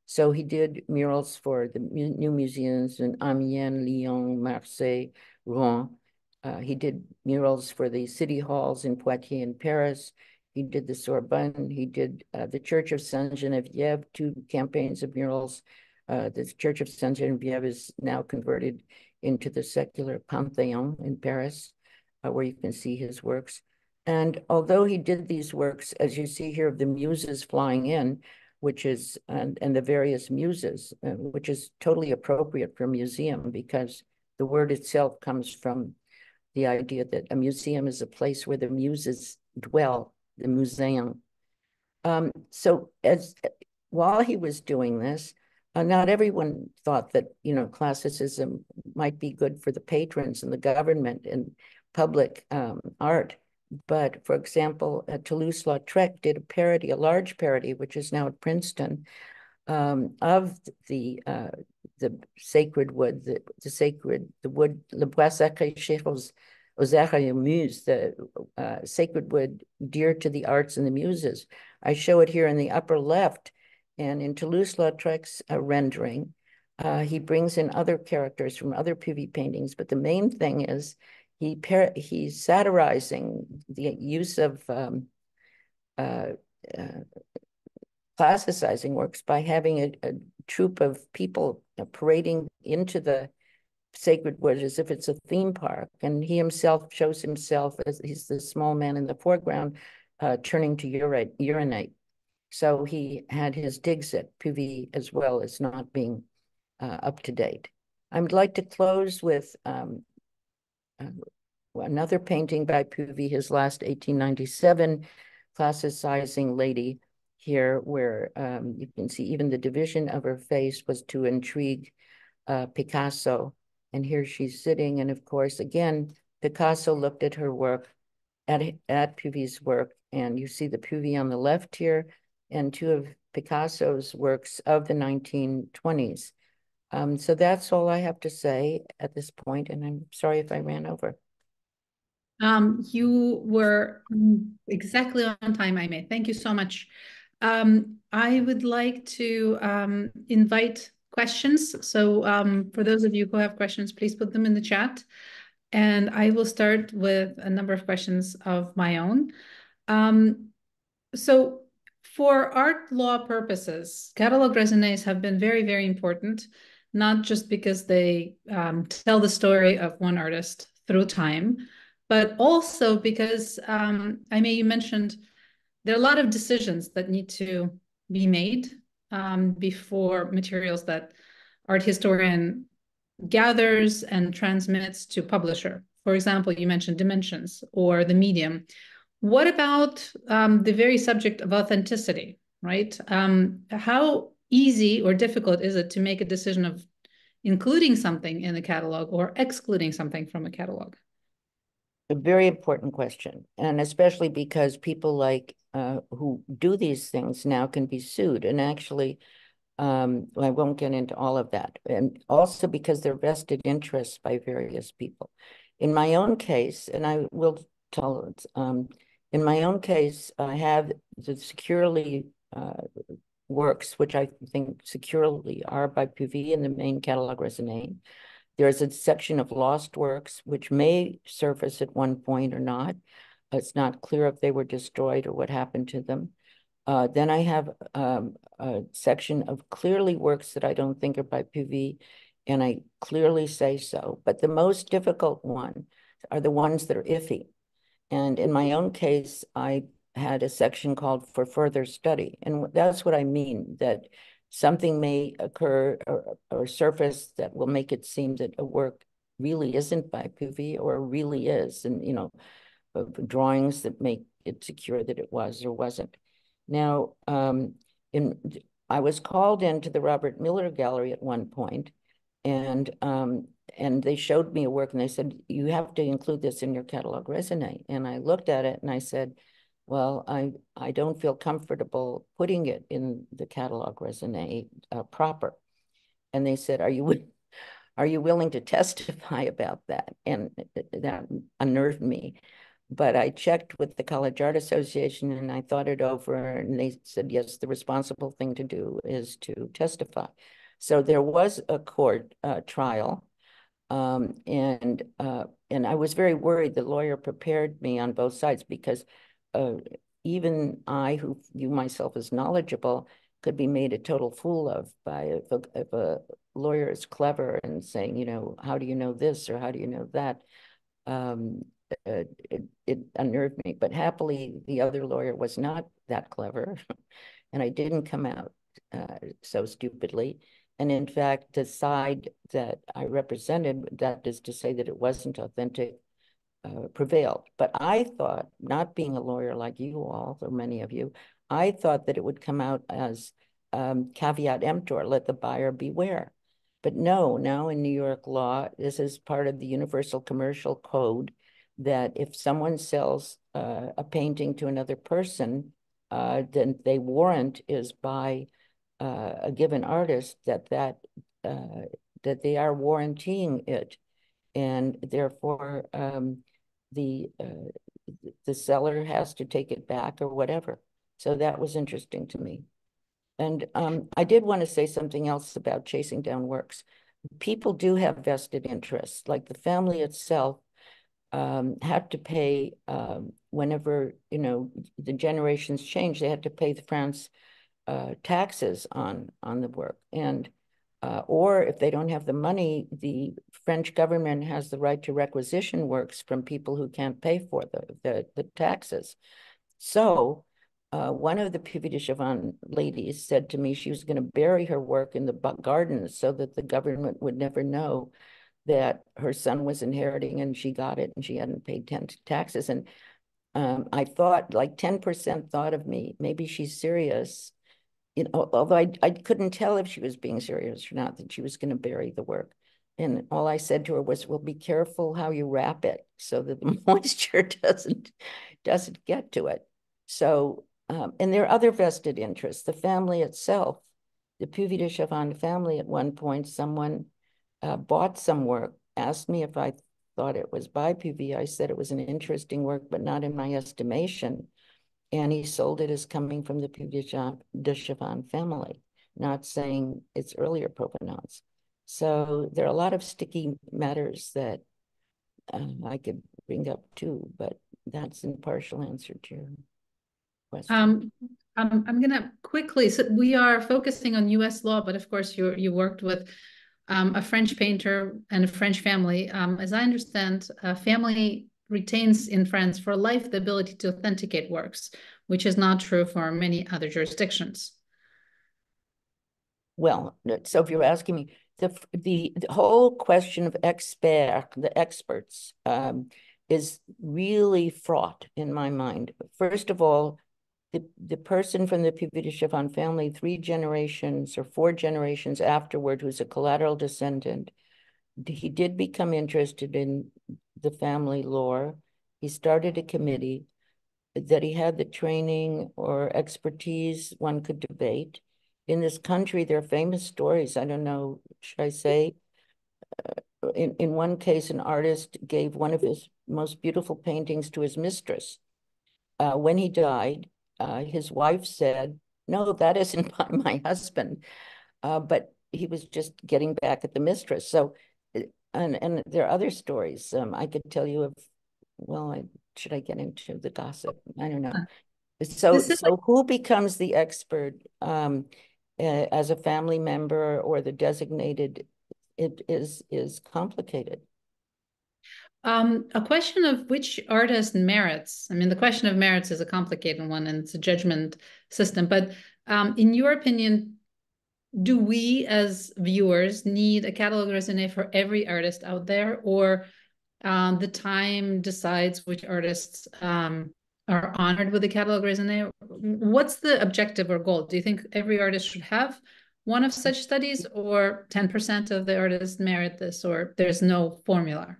Speaker 2: So he did murals for the mu new museums in Amiens, Lyon, Marseille, Rouen. Uh, he did murals for the city halls in Poitiers and Paris. He did the Sorbonne. He did uh, the Church of Saint Geneviève, two campaigns of murals. Uh, the Church of Saint Geneviève is now converted into the secular Panthéon in Paris uh, where you can see his works. And although he did these works, as you see here, of the muses flying in, which is, and, and the various muses, uh, which is totally appropriate for a museum because the word itself comes from the idea that a museum is a place where the muses dwell, the museum. Um, so as while he was doing this, uh, not everyone thought that, you know, classicism might be good for the patrons and the government and public um, art. But for example, Toulouse-Lautrec did a parody, a large parody, which is now at Princeton, um, of the uh, the sacred wood, the, the sacred, the wood, le bois sacré aux, aux muses, the uh, sacred wood dear to the arts and the muses. I show it here in the upper left, and in Toulouse-Lautrec's uh, rendering, uh, he brings in other characters from other Puvis paintings, but the main thing is he he's satirizing the use of um, uh, uh, classicizing works by having a, a troop of people parading into the sacred wood as if it's a theme park. And he himself shows himself as he's the small man in the foreground, uh, turning to urinate, urinate. So he had his digs at Puvis as well as not being uh, up to date. I'd like to close with um, uh, another painting by Puvis, his last 1897, classicizing lady here, where um, you can see even the division of her face was to intrigue uh, Picasso. And here she's sitting. And of course, again, Picasso looked at her work, at, at Puvis' work, and you see the Puvis on the left here, and two of Picasso's works of the 1920s. Um, so that's all I have to say at this point, and I'm sorry if I ran over.
Speaker 1: Um, you were exactly on time, I Aimée. Thank you so much. Um, I would like to um, invite questions. So um, for those of you who have questions, please put them in the chat. And I will start with a number of questions of my own. Um, so for art law purposes, catalog raisonnés have been very, very important not just because they um, tell the story of one artist through time, but also because um, mean, you mentioned there are a lot of decisions that need to be made um, before materials that art historian gathers and transmits to publisher. For example, you mentioned dimensions or the medium. What about um, the very subject of authenticity, right? Um, how easy or difficult is it to make a decision of including something in the catalog or excluding something from a catalog?
Speaker 2: A very important question, and especially because people like uh, who do these things now can be sued. And actually, um, I won't get into all of that. And also because they're vested interests by various people. In my own case, and I will tell, um, in my own case, I have the securely uh, works, which I think securely are by Puvis in the main catalog raisonné. There's a section of lost works, which may surface at one point or not. It's not clear if they were destroyed or what happened to them. Uh, then I have um, a section of clearly works that I don't think are by Puvis, and I clearly say so. But the most difficult one are the ones that are iffy. And in my own case, I had a section called for further study. And that's what I mean, that something may occur or, or surface that will make it seem that a work really isn't by Puvis or really is, and, you know, drawings that make it secure that it was or wasn't. Now, um, in I was called into the Robert Miller Gallery at one point, and um, and they showed me a work, and they said you have to include this in your catalog raisonné. And I looked at it, and I said, well, I I don't feel comfortable putting it in the catalog raisonné uh, proper. And they said, are you are you willing to testify about that? And that unnerved me. But I checked with the College Art Association and I thought it over and they said, yes, the responsible thing to do is to testify. So there was a court uh, trial um, and uh, and I was very worried. The lawyer prepared me on both sides because uh, even I, who view myself as knowledgeable, could be made a total fool of by if a, if a lawyer is clever and saying, you know, how do you know this or how do you know that? Um, uh, it, it unnerved me. But happily, the other lawyer was not that clever, and I didn't come out uh, so stupidly. And in fact, the side that I represented, that is to say that it wasn't authentic, uh, prevailed. But I thought, not being a lawyer like you all, or many of you, I thought that it would come out as um, caveat emptor, let the buyer beware. But no, now in New York law, this is part of the Universal Commercial Code, that if someone sells uh, a painting to another person, uh, then they warrant is by uh, a given artist that that uh, that they are warranting it, and therefore um, the uh, the seller has to take it back or whatever. So that was interesting to me. And um, I did want to say something else about chasing down works. People do have vested interests, like the family itself um, had to pay um, whenever, you know, the generations change, they had to pay the France uh, taxes on, on the work. And, uh, or if they don't have the money, the French government has the right to requisition works from people who can't pay for the, the, the taxes. So uh, one of the Puvis de Chavannes ladies said to me she was going to bury her work in the gardens so that the government would never know that her son was inheriting and she got it and she hadn't paid 10 taxes. And um, I thought like 10% thought of me, maybe she's serious. You know, although I, I couldn't tell if she was being serious or not, that she was going to bury the work. And all I said to her was, well, be careful how you wrap it so that the moisture doesn't, doesn't get to it. So, um, and there are other vested interests. The family itself, the Puvis de Chavannes family at one point, someone uh, bought some work, asked me if I thought it was by Puvis. I said it was an interesting work, but not in my estimation. And he sold it as coming from the Puvis de Chavannes family, not saying it's earlier provenance. So there are a lot of sticky matters that uh, I could bring up too, but that's an partial answer to your question.
Speaker 1: Um, I'm, I'm going to quickly, so we are focusing on US law, but of course you you worked with um, a French painter and a French family. Um, as I understand, a family retains in France for life the ability to authenticate works, which is not true for many other jurisdictions.
Speaker 2: Well, so if you're asking me, the, the, the whole question of expert, the experts, um, is really fraught in my mind. First of all, the, the person from the Puvis de Chavannes family, three generations or four generations afterward, who's a collateral descendant, he did become interested in the family lore he started a committee, that he had the training or expertise, one could debate. In this country, there are famous stories. I don't know, should I say? Uh, in, in one case, an artist gave one of his most beautiful paintings to his mistress. Uh, when he died, uh, his wife said, no, that isn't by my husband. Uh, but he was just getting back at the mistress. So, and, and there are other stories. Um, I could tell you of, well, I, should I get into the gossip? I don't know. So, so like who becomes the expert um, uh, as a family member or the designated? It is is complicated.
Speaker 1: Um, a question of which artist merits. I mean, the question of merits is a complicated one, and it's a judgment system. But um, in your opinion, do we as viewers need a catalog raisonné for every artist out there, or um, the time decides which artists um, are honored with the catalog raisonné? What's the objective or goal? Do you think every artist should have one of such studies, or 10% of the artists merit this, or there's no formula?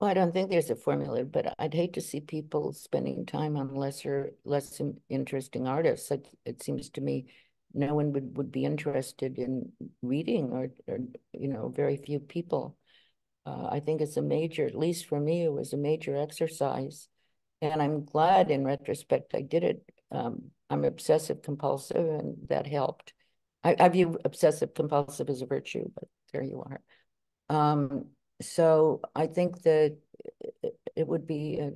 Speaker 2: Well, I don't think there's a formula, but I'd hate to see people spending time on lesser, less interesting artists. It, it seems to me no one would, would be interested in reading or, or you know, very few people. Uh, I think it's a major, at least for me, it was a major exercise. And I'm glad in retrospect I did it. Um, I'm obsessive compulsive and that helped. I, I view obsessive compulsive as a virtue, but there you are. Um, so I think that it would be a,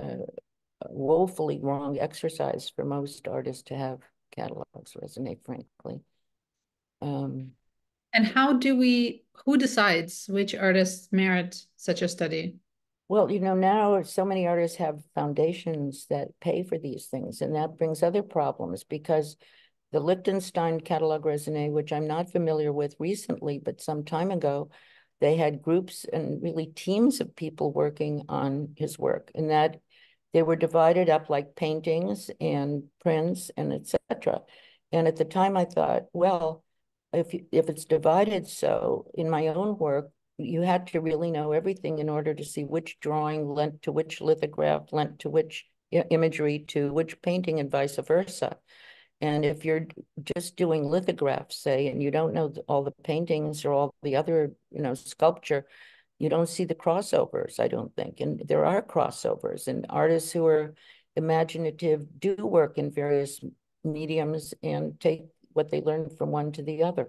Speaker 2: a, a woefully wrong exercise for most artists to have catalogs raisonnés frankly. Um,
Speaker 1: and how do we, who decides which artists merit such a study?
Speaker 2: Well, you know, now so many artists have foundations that pay for these things, and that brings other problems because the Lichtenstein catalog raisonné, which I'm not familiar with recently, but some time ago, they had groups and really teams of people working on his work, and that they were divided up like paintings and prints and etc. And at the time, I thought, well, if if it's divided so, in my own work, you had to really know everything in order to see which drawing lent to which lithograph, lent to which imagery to which painting, and vice versa. And if you're just doing lithographs, say, and you don't know all the paintings or all the other, you know, sculpture, you don't see the crossovers, I don't think. And there are crossovers, and artists who are imaginative do work in various mediums and take what they learn from one to the other.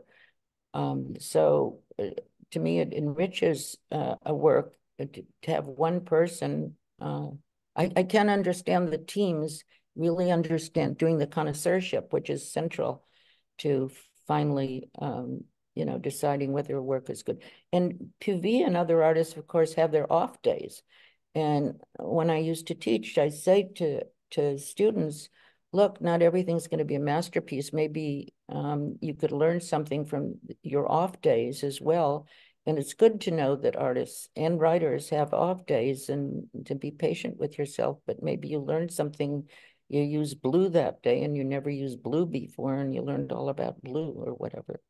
Speaker 2: Um, so uh, to me, it enriches uh, a work to, to, have one person. Uh, I, I can understand the teams really understand doing the connoisseurship, which is central to finally, um, you know, deciding whether a work is good. And Puvis and other artists, of course, have their off days. And when I used to teach, I say to, to students, look, not everything's going to be a masterpiece. Maybe um, you could learn something from your off days as well. And it's good to know that artists and writers have off days and to be patient with yourself, but maybe you learn something you use blue that day and you never used blue before and you learned all about blue or whatever.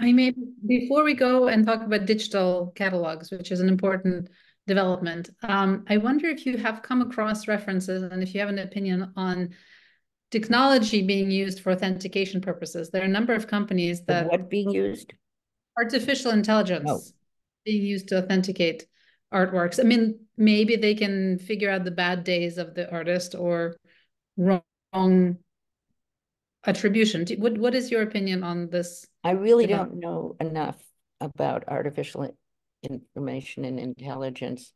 Speaker 1: I mean, before we go and talk about digital catalogs, which is an important development, um, I wonder if you have come across references and if you have an opinion on technology being used for authentication purposes. There are a number of companies that
Speaker 2: what being used?
Speaker 1: Artificial intelligence oh. being used to authenticate artworks. I mean, maybe they can figure out the bad days of the artist or wrong attribution. What what is your opinion on this?
Speaker 2: I really don't know enough about artificial information and intelligence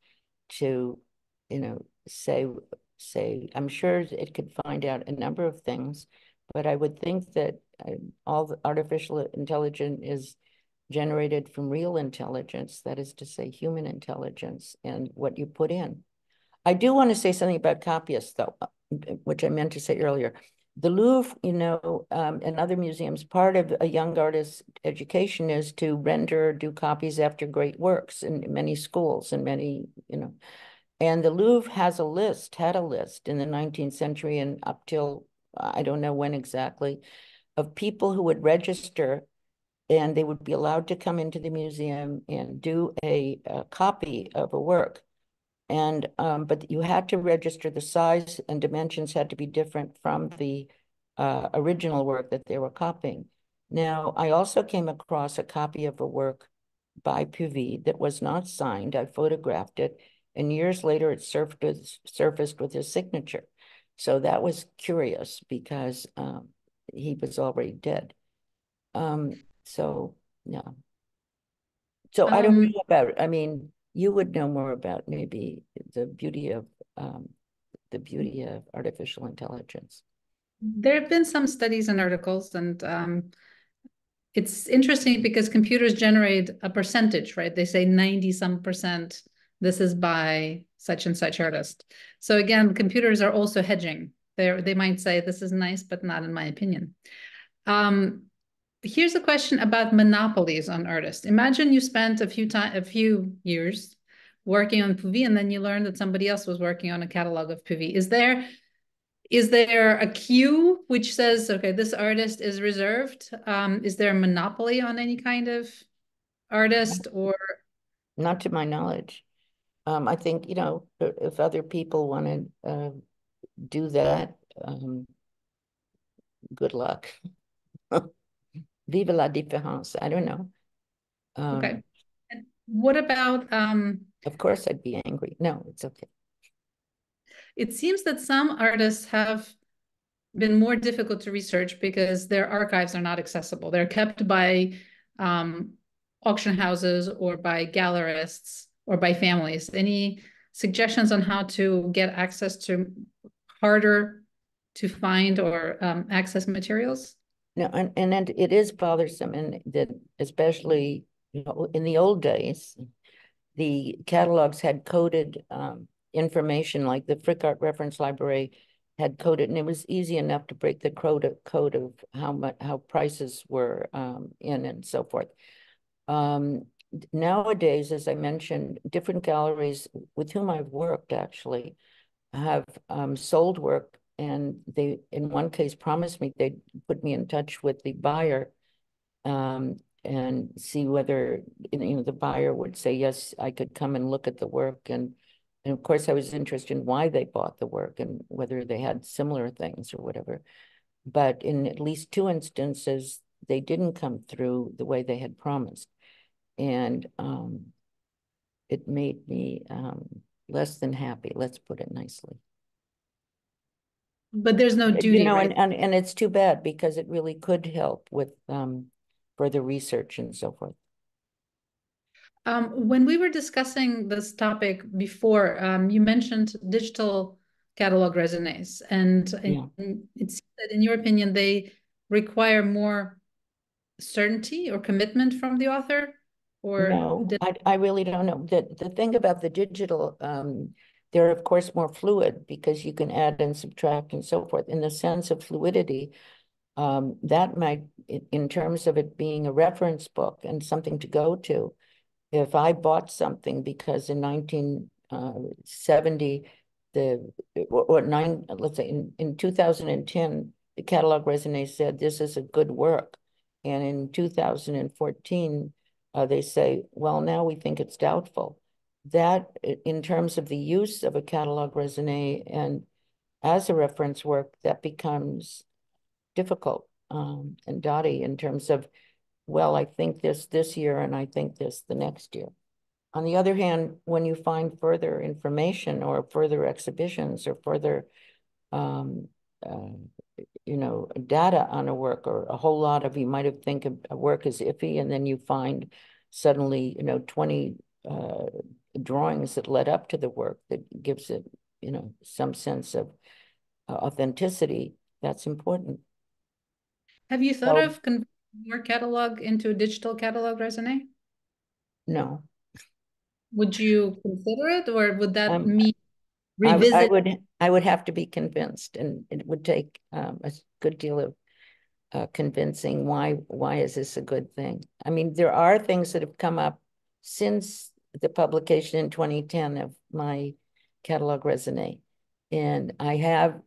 Speaker 2: to, you know, say say. I'm sure it could find out a number of things, but I would think that uh, all the artificial intelligence is generated from real intelligence, that is to say, human intelligence, and what you put in. I do want to say something about copyists, though, uh, which I meant to say earlier. The Louvre, you know, um, and other museums, part of a young artist's education is to render, do copies after great works in many schools and many, you know. And the Louvre has a list, had a list in the 19th century and up till I don't know when exactly, of people who would register and they would be allowed to come into the museum and do a, a copy of a work. And, um, but you had to register the size and dimensions had to be different from the uh, original work that they were copying. Now, I also came across a copy of a work by Puvis that was not signed. I photographed it, and years later it surfaced, surfaced with his signature. So that was curious because um, he was already dead. Um, so, yeah. So um, I don't know um, about, I mean, you would know more about maybe the beauty of um, the beauty of artificial intelligence.
Speaker 1: There have been some studies and articles, and um, it's interesting because computers generate a percentage, right? They say 90 some percent, this is by such and such artist. So again, computers are also hedging. They they might say this is nice, but not in my opinion. Um, here's a question about monopolies on artists. Imagine you spent a few time a few years working on Puvis, and then you learned that somebody else was working on a catalog of Puvis. Is there is there a queue which says, okay, this artist is reserved? Um, is there a monopoly on any kind of artist or?
Speaker 2: Not to my knowledge. Um, I think, you know, if other people want to uh, do that, um, good luck. Vive la différence. I don't know.
Speaker 1: Um, okay. And what about? Um,
Speaker 2: of course, I'd be angry. No, it's okay.
Speaker 1: It seems that some artists have been more difficult to research because their archives are not accessible. They're kept by um, auction houses or by gallerists or by families. Any suggestions on how to get access to harder to find or um, access materials?
Speaker 2: No, and, and it is bothersome, and that especially you know, in the old days, the catalogs had coded um, information like the Frick Art Reference Library had coded, and it was easy enough to break the code of, code of how much how prices were um, in and so forth. Um, nowadays, as I mentioned, different galleries with whom I've worked actually have um, sold work and they, in one case, promised me they'd put me in touch with the buyer um, and see whether, you know, the buyer would say, yes, I could come and look at the work. And, and of course, I was interested in why they bought the work and whether they had similar things or whatever. But in at least two instances, they didn't come through the way they had promised. And um, it made me um, less than happy, let's put it nicely.
Speaker 1: But there's no duty,
Speaker 2: You know,
Speaker 1: right?
Speaker 2: and, and, and it's too bad because it really could help with um, further research and so forth.
Speaker 1: Um, when we were discussing this topic before, um, you mentioned digital catalog raisonnés, and, yeah. and it seems that in your opinion, they require more certainty or commitment from the author? Or
Speaker 2: no, did... I, I really don't know. The, the thing about the digital um, they're of course more fluid because you can add and subtract and so forth. In the sense of fluidity, um, that might, in terms of it being a reference book and something to go to, if I bought something because in 1970, uh, the, or nine, let's say in, in 2010, the catalog raisonné said, this is a good work. And in 2014, uh, they say, well, now we think it's doubtful that in terms of the use of a catalog raisonné and as a reference work, that becomes difficult um, and dotty in terms of, well, I think this this year and I think this the next year. On the other hand, when you find further information or further exhibitions or further, um, uh, you know, data on a work or a whole lot of, you might have think a work is iffy and then you find suddenly, you know, 20 uh, drawings that led up to the work that gives it, you know, some sense of uh, authenticity, that's important.
Speaker 1: Have you thought so, of converting your catalog into a digital catalog raisonné?
Speaker 2: No.
Speaker 1: Would you consider it or would that um, mean revisit?
Speaker 2: I, I, would I would have to be convinced and it would take um, a good deal of uh, convincing why why is this a good thing? I mean, there are things that have come up since the publication in 2010 of my catalog raisonné. And I have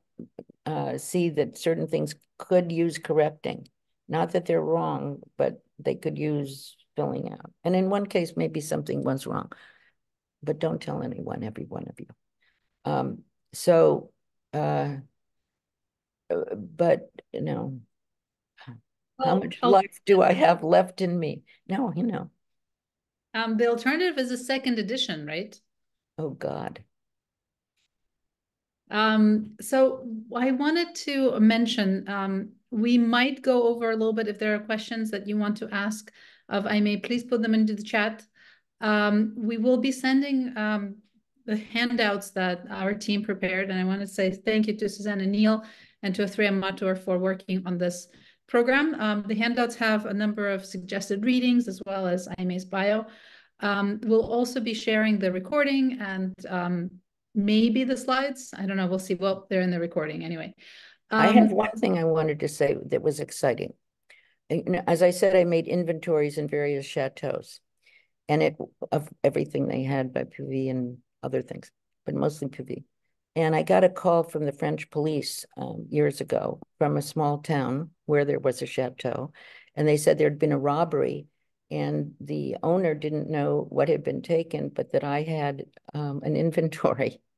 Speaker 2: uh, see that certain things could use correcting. Not that they're wrong, but they could use filling out. And in one case, maybe something was wrong. but don't tell anyone, every one of you. Um, so, uh, uh, but, you know, how much life do I have left in me? No, you know,
Speaker 1: Um, the alternative is a second edition, right?
Speaker 2: oh God.
Speaker 1: Um, so I wanted to mention, um, we might go over a little bit if there are questions that you want to ask of Aimée please put them into the chat. Um, we will be sending um, the handouts that our team prepared, and I want to say thank you to Suzanne and Neil and to Threa Matur for working on this program. Um, the handouts have a number of suggested readings as well as Aimée's bio. Um, we'll also be sharing the recording and um, maybe the slides. I don't know. We'll see. Well, they're in the recording anyway.
Speaker 2: I have
Speaker 1: Um,
Speaker 2: one thing I wanted to say that was exciting. Uh, As I said, I made inventories in various chateaus. And it, of everything they had by Puvis and other things, but mostly Puvis. And I got a call from the French police um, years ago from a small town where there was a chateau. And they said there'd been a robbery and the owner didn't know what had been taken, but that I had um, an inventory.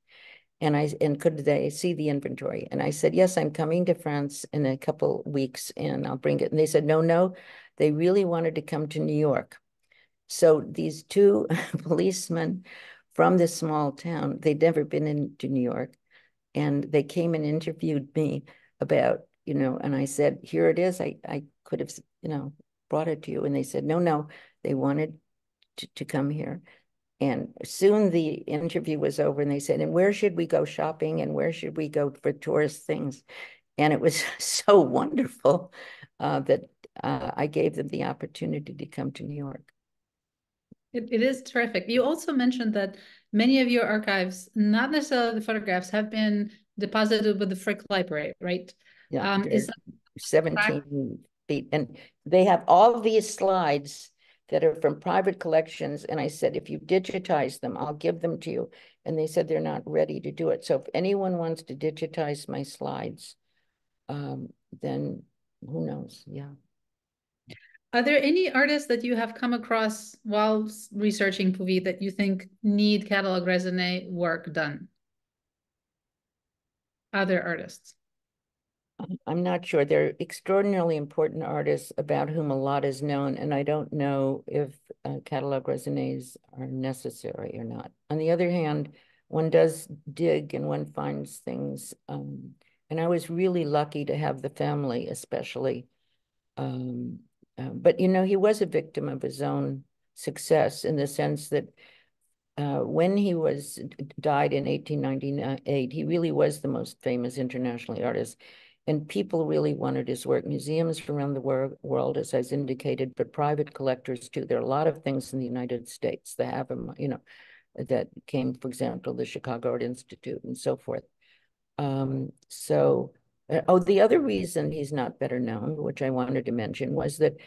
Speaker 2: And I, and could they see the inventory? And I said, yes, I'm coming to France in a couple weeks and I'll bring it. And they said, no, no, they really wanted to come to New York. So these two policemen from this small town, they'd never been into New York. And they came and interviewed me about, you know, and I said, here it is. I, I could have, you know, brought it to you. And they said, no, no, they wanted to, to come here. And soon the interview was over and they said, and where should we go shopping and where should we go for tourist things? And it was so wonderful uh, that uh, I gave them the opportunity to come to New York.
Speaker 1: It, it is terrific. You also mentioned that many of your archives, not necessarily the photographs, have been deposited with the Frick Library, right?
Speaker 2: Yeah,
Speaker 1: Um, is
Speaker 2: they're 17 feet. And they have all these slides that are from private collections. And I said, if you digitize them, I'll give them to you. And they said they're not ready to do it. So if anyone wants to digitize my slides, um, then who knows? Yeah.
Speaker 1: Are there any artists that you have come across while researching Puvis that you think need catalog raisonné work done? Other artists?
Speaker 2: I'm- not sure. They're extraordinarily important artists about whom a lot is known, and I don't know if uh, catalog raisonnés are necessary or not. On the other hand, one does dig and one finds things. Um, and I was really lucky to have the family, especially. Um, but you know, he was a victim of his own success in the sense that uh, when he was died in 1898, he really was the most famous internationally artist. And people really wanted his work. Museums from around the wor world, as I was indicated, but private collectors too. There are a lot of things in the United States that have him, you know, that came, for example, the Chicago Art Institute and so forth. Um, so, uh, oh, the other reason he's not better known, which I wanted to mention, was that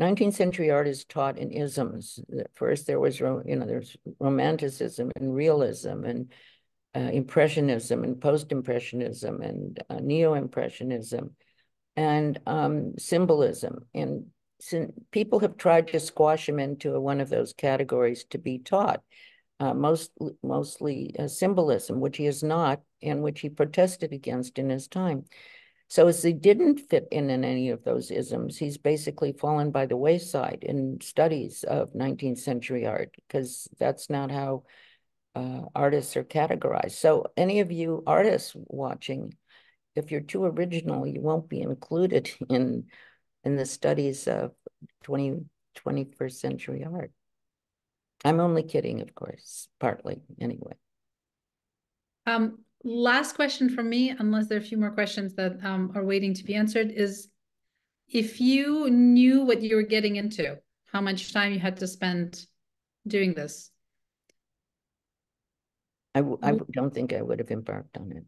Speaker 2: 19th century art is taught in isms. First, there was, you know, there's romanticism and realism and uh, impressionism and post-impressionism and uh, neo-impressionism and um, symbolism. And people have tried to squash him into one of those categories to be taught, uh, most, mostly uh, symbolism, which he is not, and which he protested against in his time. So as he didn't fit in in any of those isms, he's basically fallen by the wayside in studies of 19th century art, because that's not how uh, artists are categorized. So any of you artists watching, if you're too original, you won't be included in in the studies of 20, 21st century art. I'm only kidding, of course, partly anyway.
Speaker 1: Um, last question from me, unless there are a few more questions that um, are waiting to be answered, is if you knew what you were getting into, how much time you had to spend doing this?
Speaker 2: I, I don't think I would have embarked on it.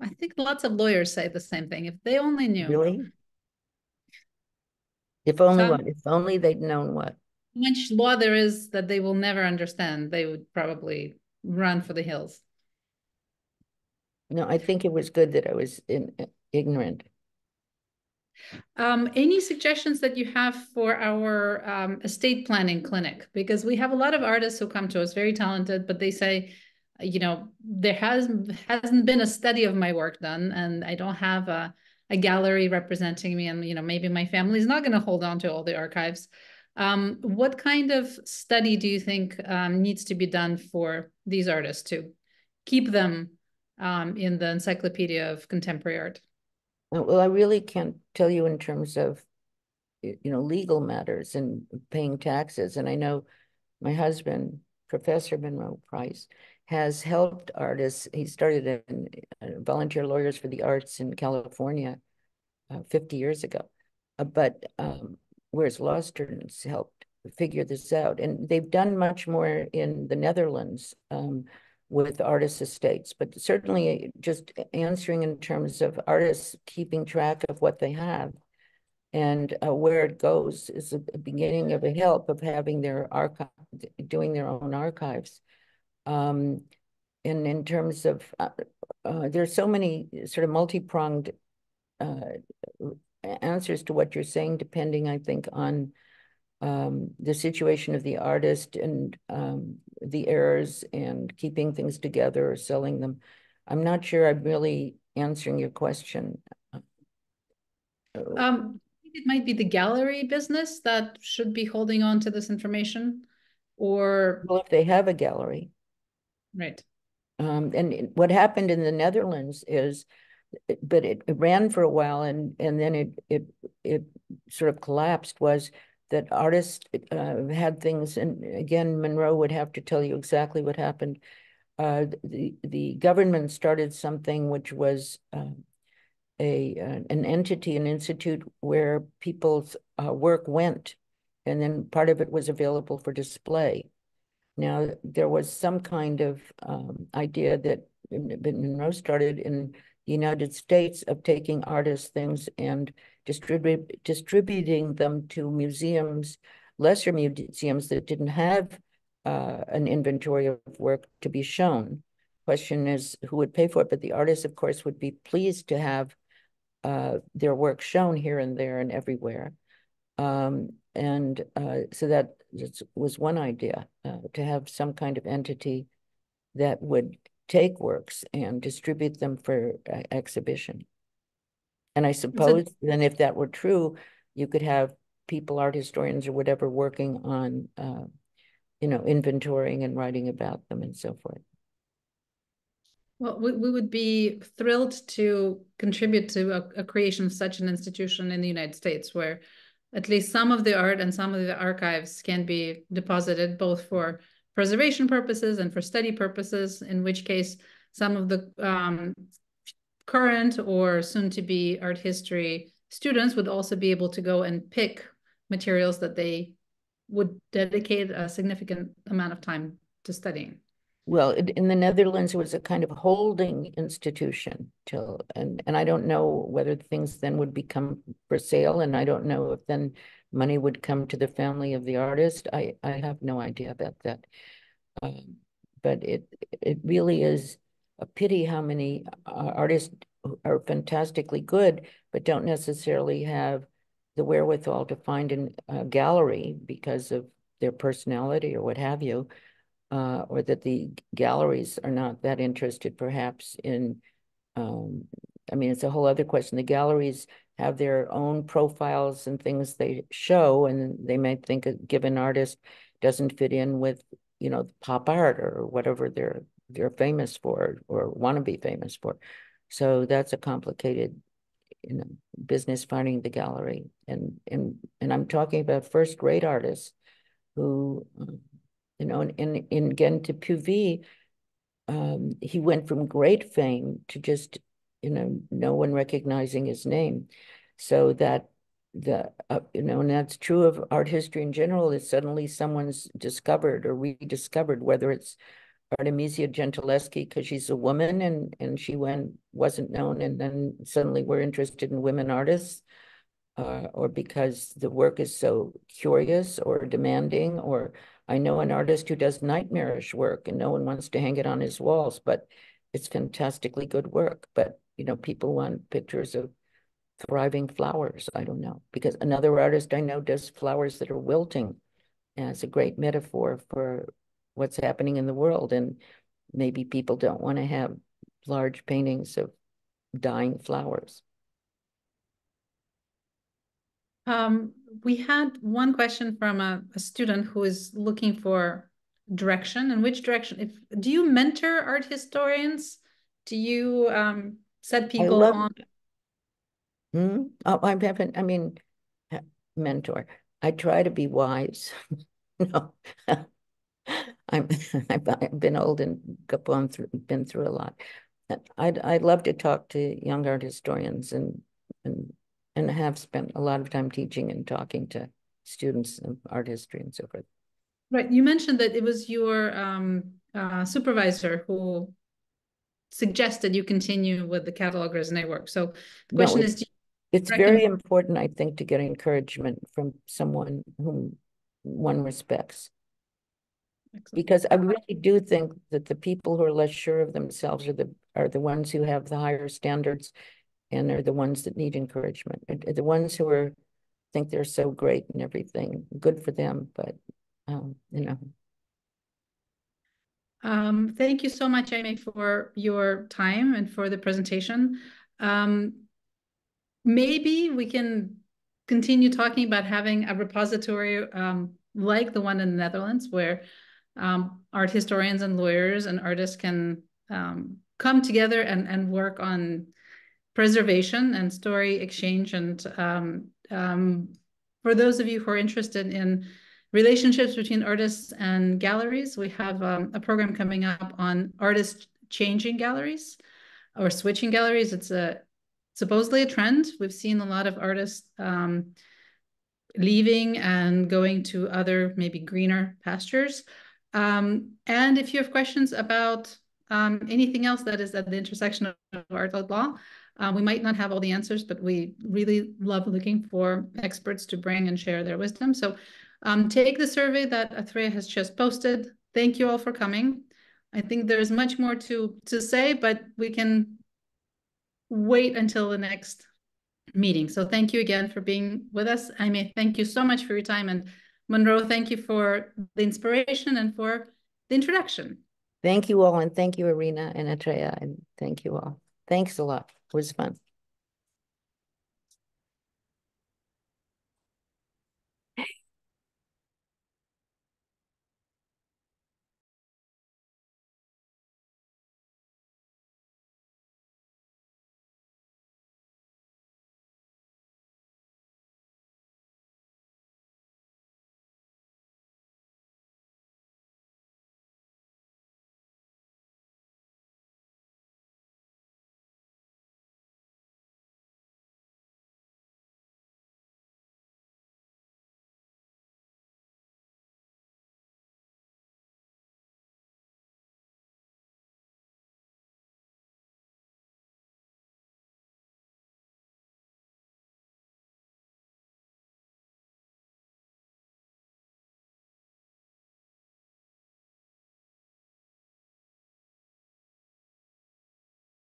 Speaker 1: I think lots of lawyers say the same thing. If they only knew.
Speaker 2: Really? If only
Speaker 1: Some-
Speaker 2: what? If only they'd known what?
Speaker 1: How much law there is that they will never understand, they would probably run for the hills.
Speaker 2: No, I think it was good that I was in, ignorant.
Speaker 1: Um, any suggestions that you have for our um, estate planning clinic? Because we have a lot of artists who come to us, very talented, but they say, you know, there has hasn't been a study of my work done, and I don't have a a gallery representing me, and you know, maybe my family is not going to hold on to all the archives. Um, what kind of study do you think um, needs to be done for these artists to keep them um, in the Encyclopedia of Contemporary Art?
Speaker 2: Uh, well, I really can't tell you in terms of, you know, legal matters and paying taxes. And I know my husband, Professor Monroe Price, has helped artists. He started in uh, volunteer lawyers for the arts in California uh, 50 years ago. Uh, but um, whereas law students helped figure this out. And they've done much more in the Netherlands um, with artists' estates, but certainly just answering in terms of artists keeping track of what they have and uh, where it goes is a beginning of a help of having their archive, doing their own archives. Um, and in terms of, uh, uh, there's so many sort of multi-pronged uh, answers to what you're saying, depending, I think, on um, the situation of the artist and um, the errors and keeping things together or selling them. I'm not sure I'm really answering your question.
Speaker 1: Um, it might be the gallery business that should be holding on to this information or.
Speaker 2: Well, if they have a gallery.
Speaker 1: Right.
Speaker 2: Um, and what happened in the Netherlands is but it, it ran for a while and and then it it it sort of collapsed was that artists uh, had things and again Monroe would have to tell you exactly what happened. Uh, the the government started something which was uh, a an entity an institute where people's uh, work went and then part of it was available for display. Now there was some kind of um, idea that Monroe started in United States of taking artists' things and distribute, distributing them to museums, lesser museums that didn't have uh, an inventory of work to be shown. Question is who would pay for it, but the artists, of course, would be pleased to have uh, their work shown here and there and everywhere. Um, and uh, so that was one idea, uh, to have some kind of entity that would take works and distribute them for uh, exhibition. And I suppose then if that were true, you could have people, art historians or whatever, working on, uh, you know, inventorying and writing about them and so forth.
Speaker 1: Well, we, we would be thrilled to contribute to a, a, creation of such an institution in the United States where at least some of the art and some of the archives can be deposited both for preservation purposes and for study purposes, in which case some of the um, current or soon to be art history students would also be able to go and pick materials that they would dedicate a significant amount of time to studying.
Speaker 2: Well, in the Netherlands, it was a kind of holding institution till, and, and I don't know whether things then would become for sale, and I don't know if then money would come to the family of the artist. I, I have no idea about that. Um, but it it really is a pity how many uh, artists are fantastically good, but don't necessarily have the wherewithal to find in a gallery because of their personality or what have you, uh, or that the galleries are not that interested perhaps in, um, I mean, it's a whole other question. The galleries have their own profiles and things they show, and they might think a given artist doesn't fit in with, you know, pop art or whatever they're they're famous for or want to be famous for. So that's a complicated, you know, business finding the gallery. And and and I'm talking about first rate artists who, you know, in in, in Gente Puvis, um, he went from great fame to just you know, no one recognizing his name. So that the, uh, you know, and that's true of art history in general, is suddenly someone's discovered or rediscovered, whether it's Artemisia Gentileschi because she's a woman and, and she went, wasn't known, and then suddenly we're interested in women artists, uh, or because the work is so curious or demanding, or I know an artist who does nightmarish work and no one wants to hang it on his walls, but it's fantastically good work. But you know, people want pictures of thriving flowers. I don't know, because another artist I know does flowers that are wilting as a great metaphor for what's happening in the world. And maybe people don't want to have large paintings of dying flowers.
Speaker 1: Um, we had one question from a, a student who is looking for direction and which direction if do you mentor art historians do you um set people love, on
Speaker 2: hmm? oh, i haven't i mean mentor i try to be wise no I'm I've been old and gone through been through a lot. I'd I'd love to talk to young art historians and and and have spent a lot of time teaching and talking to students of art history and so forth.
Speaker 1: Right. You mentioned that it was your um, uh, supervisor who suggested you continue with the catalog raisonné work. So the question
Speaker 2: no, is, it's very important, I think, to get encouragement from someone whom one respects. Excellent. Because I really do think that the people who are less sure of themselves are the are the ones who have the higher standards and are the ones that need encouragement. The ones who are think they're so great and everything, good for them, but um, you know.
Speaker 1: Um, thank you so much, Aimée, for your time and for the presentation. Um, maybe we can continue talking about having a repository um, like the one in the Netherlands, where um, art historians and lawyers and artists can um, come together and, and work on preservation and story exchange. And um, for those of you who are interested in relationships between artists and galleries, we have um, a program coming up on artists changing galleries or switching galleries. It's a supposedly a trend. We've seen a lot of artists um, leaving and going to other maybe greener pastures. Um, and if you have questions about um, anything else that is at the intersection of art and law, uh, we might not have all the answers, but we really love looking for experts to bring and share their wisdom. So um, take the survey that Athrea has just posted. Thank you all for coming. I think there's much more to, to say, but we can wait until the next meeting. So thank you again for being with us. I mean, thank you so much for your time. And Monroe, thank you for the inspiration and for the introduction.
Speaker 2: Thank you all. And thank you, Irina and Athrea. And thank you all. Thanks a lot. It was fun.